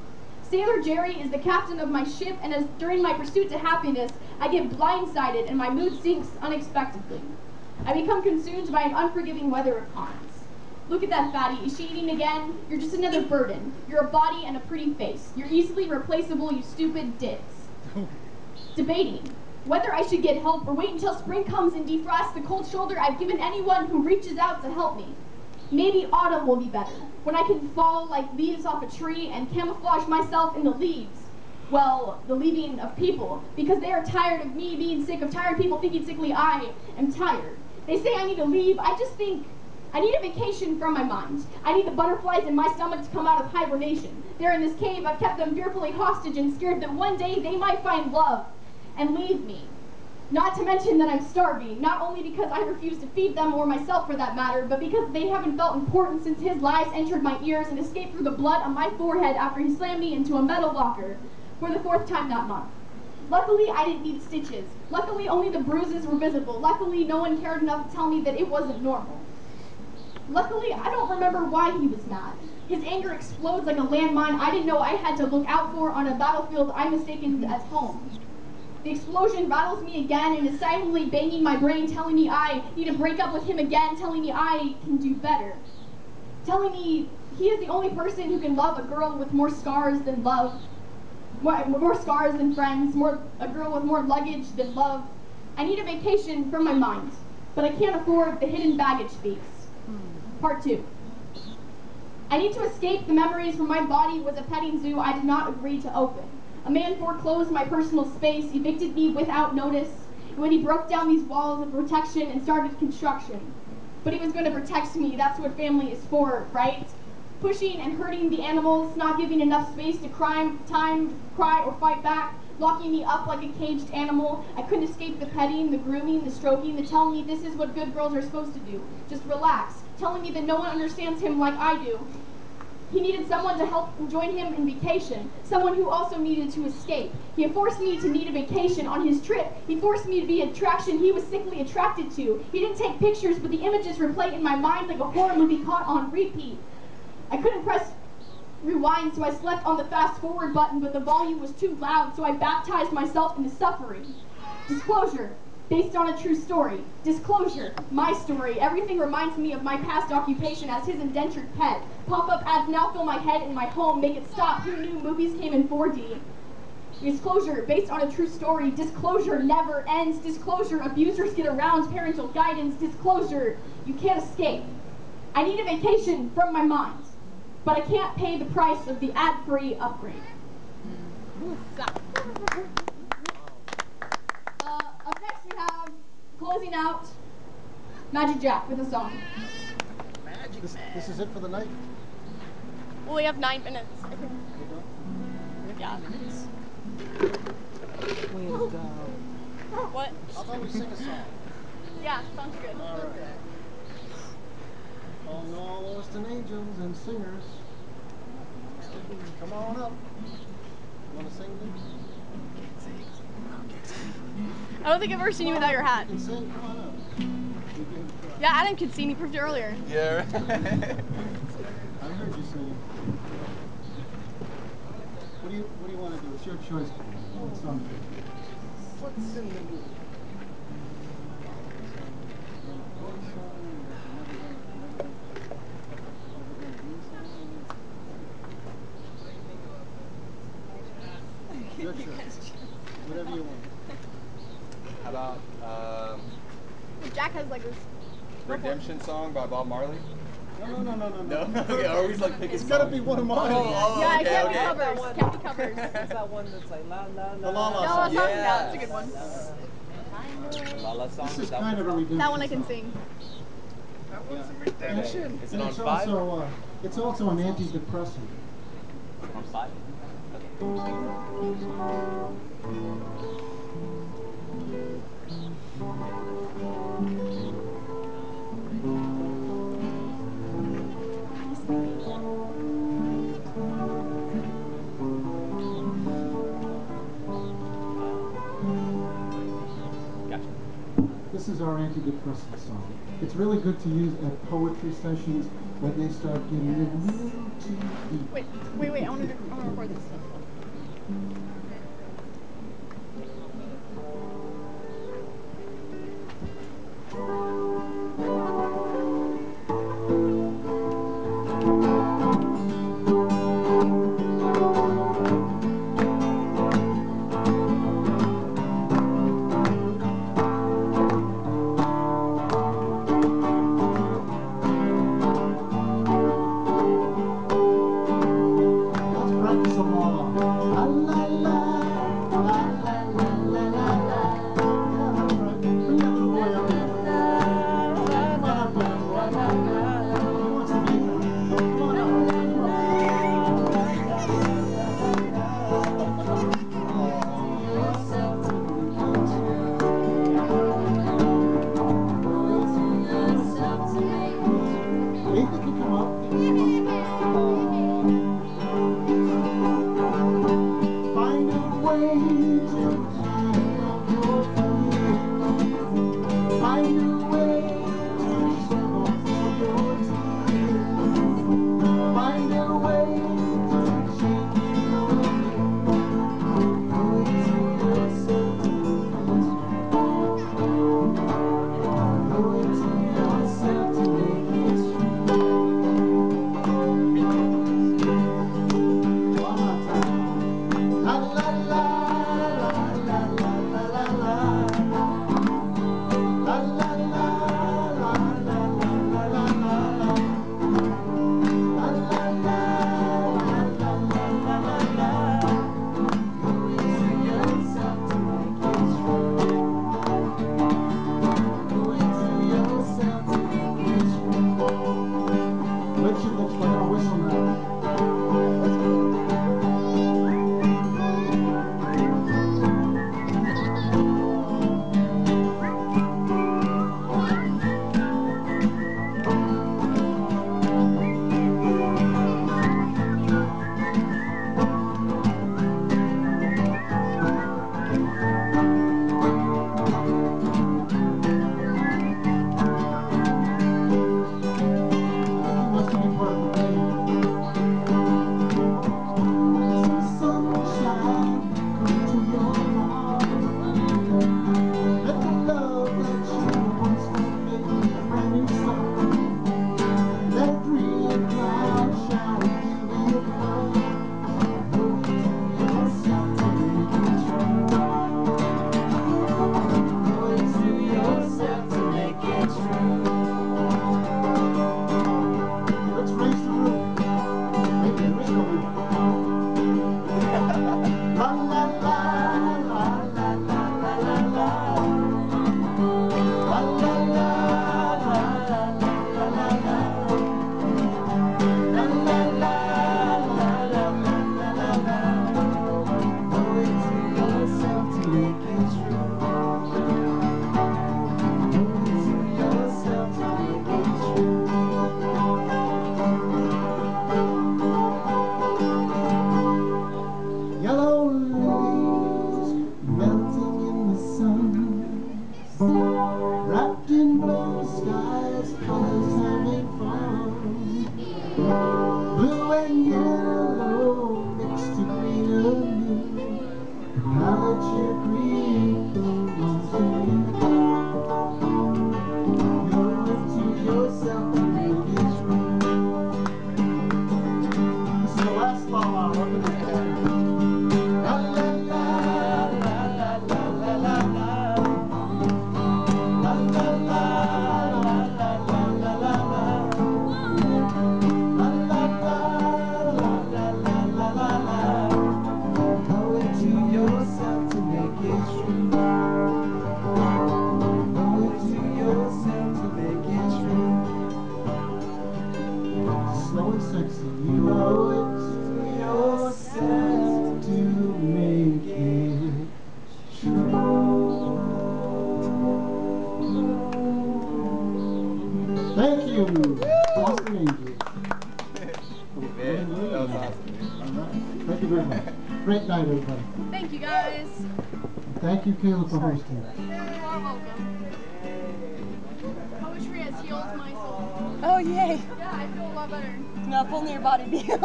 Sailor Jerry is the captain of my ship, and as during my pursuit to happiness, I get blindsided and my mood sinks unexpectedly. I become consumed by an unforgiving weather of cons. Look at that fatty. Is she eating again? You're just another burden. You're a body and a pretty face. You're easily replaceable, you stupid dicks. Debating whether I should get help or wait until spring comes and defrost the cold shoulder I've given anyone who reaches out to help me. Maybe autumn will be better, when I can fall like leaves off a tree and camouflage myself in the leaves. Well, the leaving of people, because they are tired of me being sick of tired people thinking sickly I am tired. They say I need to leave, I just think I need a vacation from my mind. I need the butterflies in my stomach to come out of hibernation. They're in this cave, I've kept them fearfully hostage and scared that one day they might find love and leave me. Not to mention that I'm starving, not only because I refuse to feed them or myself for that matter, but because they haven't felt important since his lies entered my ears and escaped through the blood on my forehead after he slammed me into a metal locker for the fourth time that month. Luckily, I didn't need stitches. Luckily, only the bruises were visible. Luckily, no one cared enough to tell me that it wasn't normal. Luckily, I don't remember why he was mad. His anger explodes like a landmine I didn't know I had to look out for on a battlefield I mistaken as home. The explosion rattles me again and is silently banging my brain, telling me I need to break up with him again, telling me I can do better. Telling me he is the only person who can love a girl with more scars than love, more, more scars than friends, more a girl with more luggage than love. I need a vacation from my mind, but I can't afford the hidden baggage fees. Part two. I need to escape the memories from my body was a petting zoo I did not agree to open. A man foreclosed my personal space, evicted me without notice, and when he broke down these walls of protection and started construction. But he was going to protect me, that's what family is for, right? Pushing and hurting the animals, not giving enough space to crime, time, cry, or fight back, locking me up like a caged animal. I couldn't escape the petting, the grooming, the stroking, the telling me this is what good girls are supposed to do. Just relax, telling me that no one understands him like I do. He needed someone to help join him in vacation, someone who also needed to escape. He forced me to need a vacation on his trip. He forced me to be an attraction he was sickly attracted to. He didn't take pictures, but the images replay in my mind like a horror movie caught on repeat. I couldn't press rewind, so I slept on the fast forward button, but the volume was too loud, so I baptized myself into suffering. Disclosure, based on a true story. Disclosure, my story. Everything reminds me of my past occupation as his indentured pet. Pop-up ads now fill my head in my home, make it stop. Who knew movies came in 4D? Disclosure, based on a true story. Disclosure never ends. Disclosure, abusers get around parental guidance. Disclosure, you can't escape. I need a vacation from my mind, but I can't pay the price of the ad-free upgrade. Uh, up next we have closing out Magic Jack with a song.
This, this is it for the night?
Well, we have nine minutes. *laughs* I think. Yeah.
Way to go.
What?
How about we sing a song?
Yeah, sounds good.
All right. Calling all Austin angels and singers. Come on up. You want to sing this?
I don't think I've ever seen you without your hat.
You can sing. Come on up. You can try.
Yeah, Adam could see me proved it earlier.
Yeah. *laughs*
I heard you sing. What do you What do you want to do? It's your choice. What song? What's in the mood? Your choice. Whatever you want.
How about um,
Jack has like this
Redemption song by Bob Marley?
No, no, no, no, no.
No, *laughs* okay, I always like picking.
It's gotta be one of mine.
Oh, oh,
yeah,
okay,
it can't
okay.
be covers. One, can't be covers. *laughs*
It's that one that's like la la la.
The la la song.
No,
yeah.
it's a good one.
La la, la song.
This is
that
kind of a redemption.
That one I can sing.
That one's yeah.
a
redemption.
Is it on
it's
five?
Also, uh, it's also an antidepressant.
On five. Okay.
this is our antidepressant song. It's really good to use at poetry sessions when they start getting yes. a little too deep.
Wait, wait, wait, I want to, record this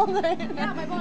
soul.
Oh,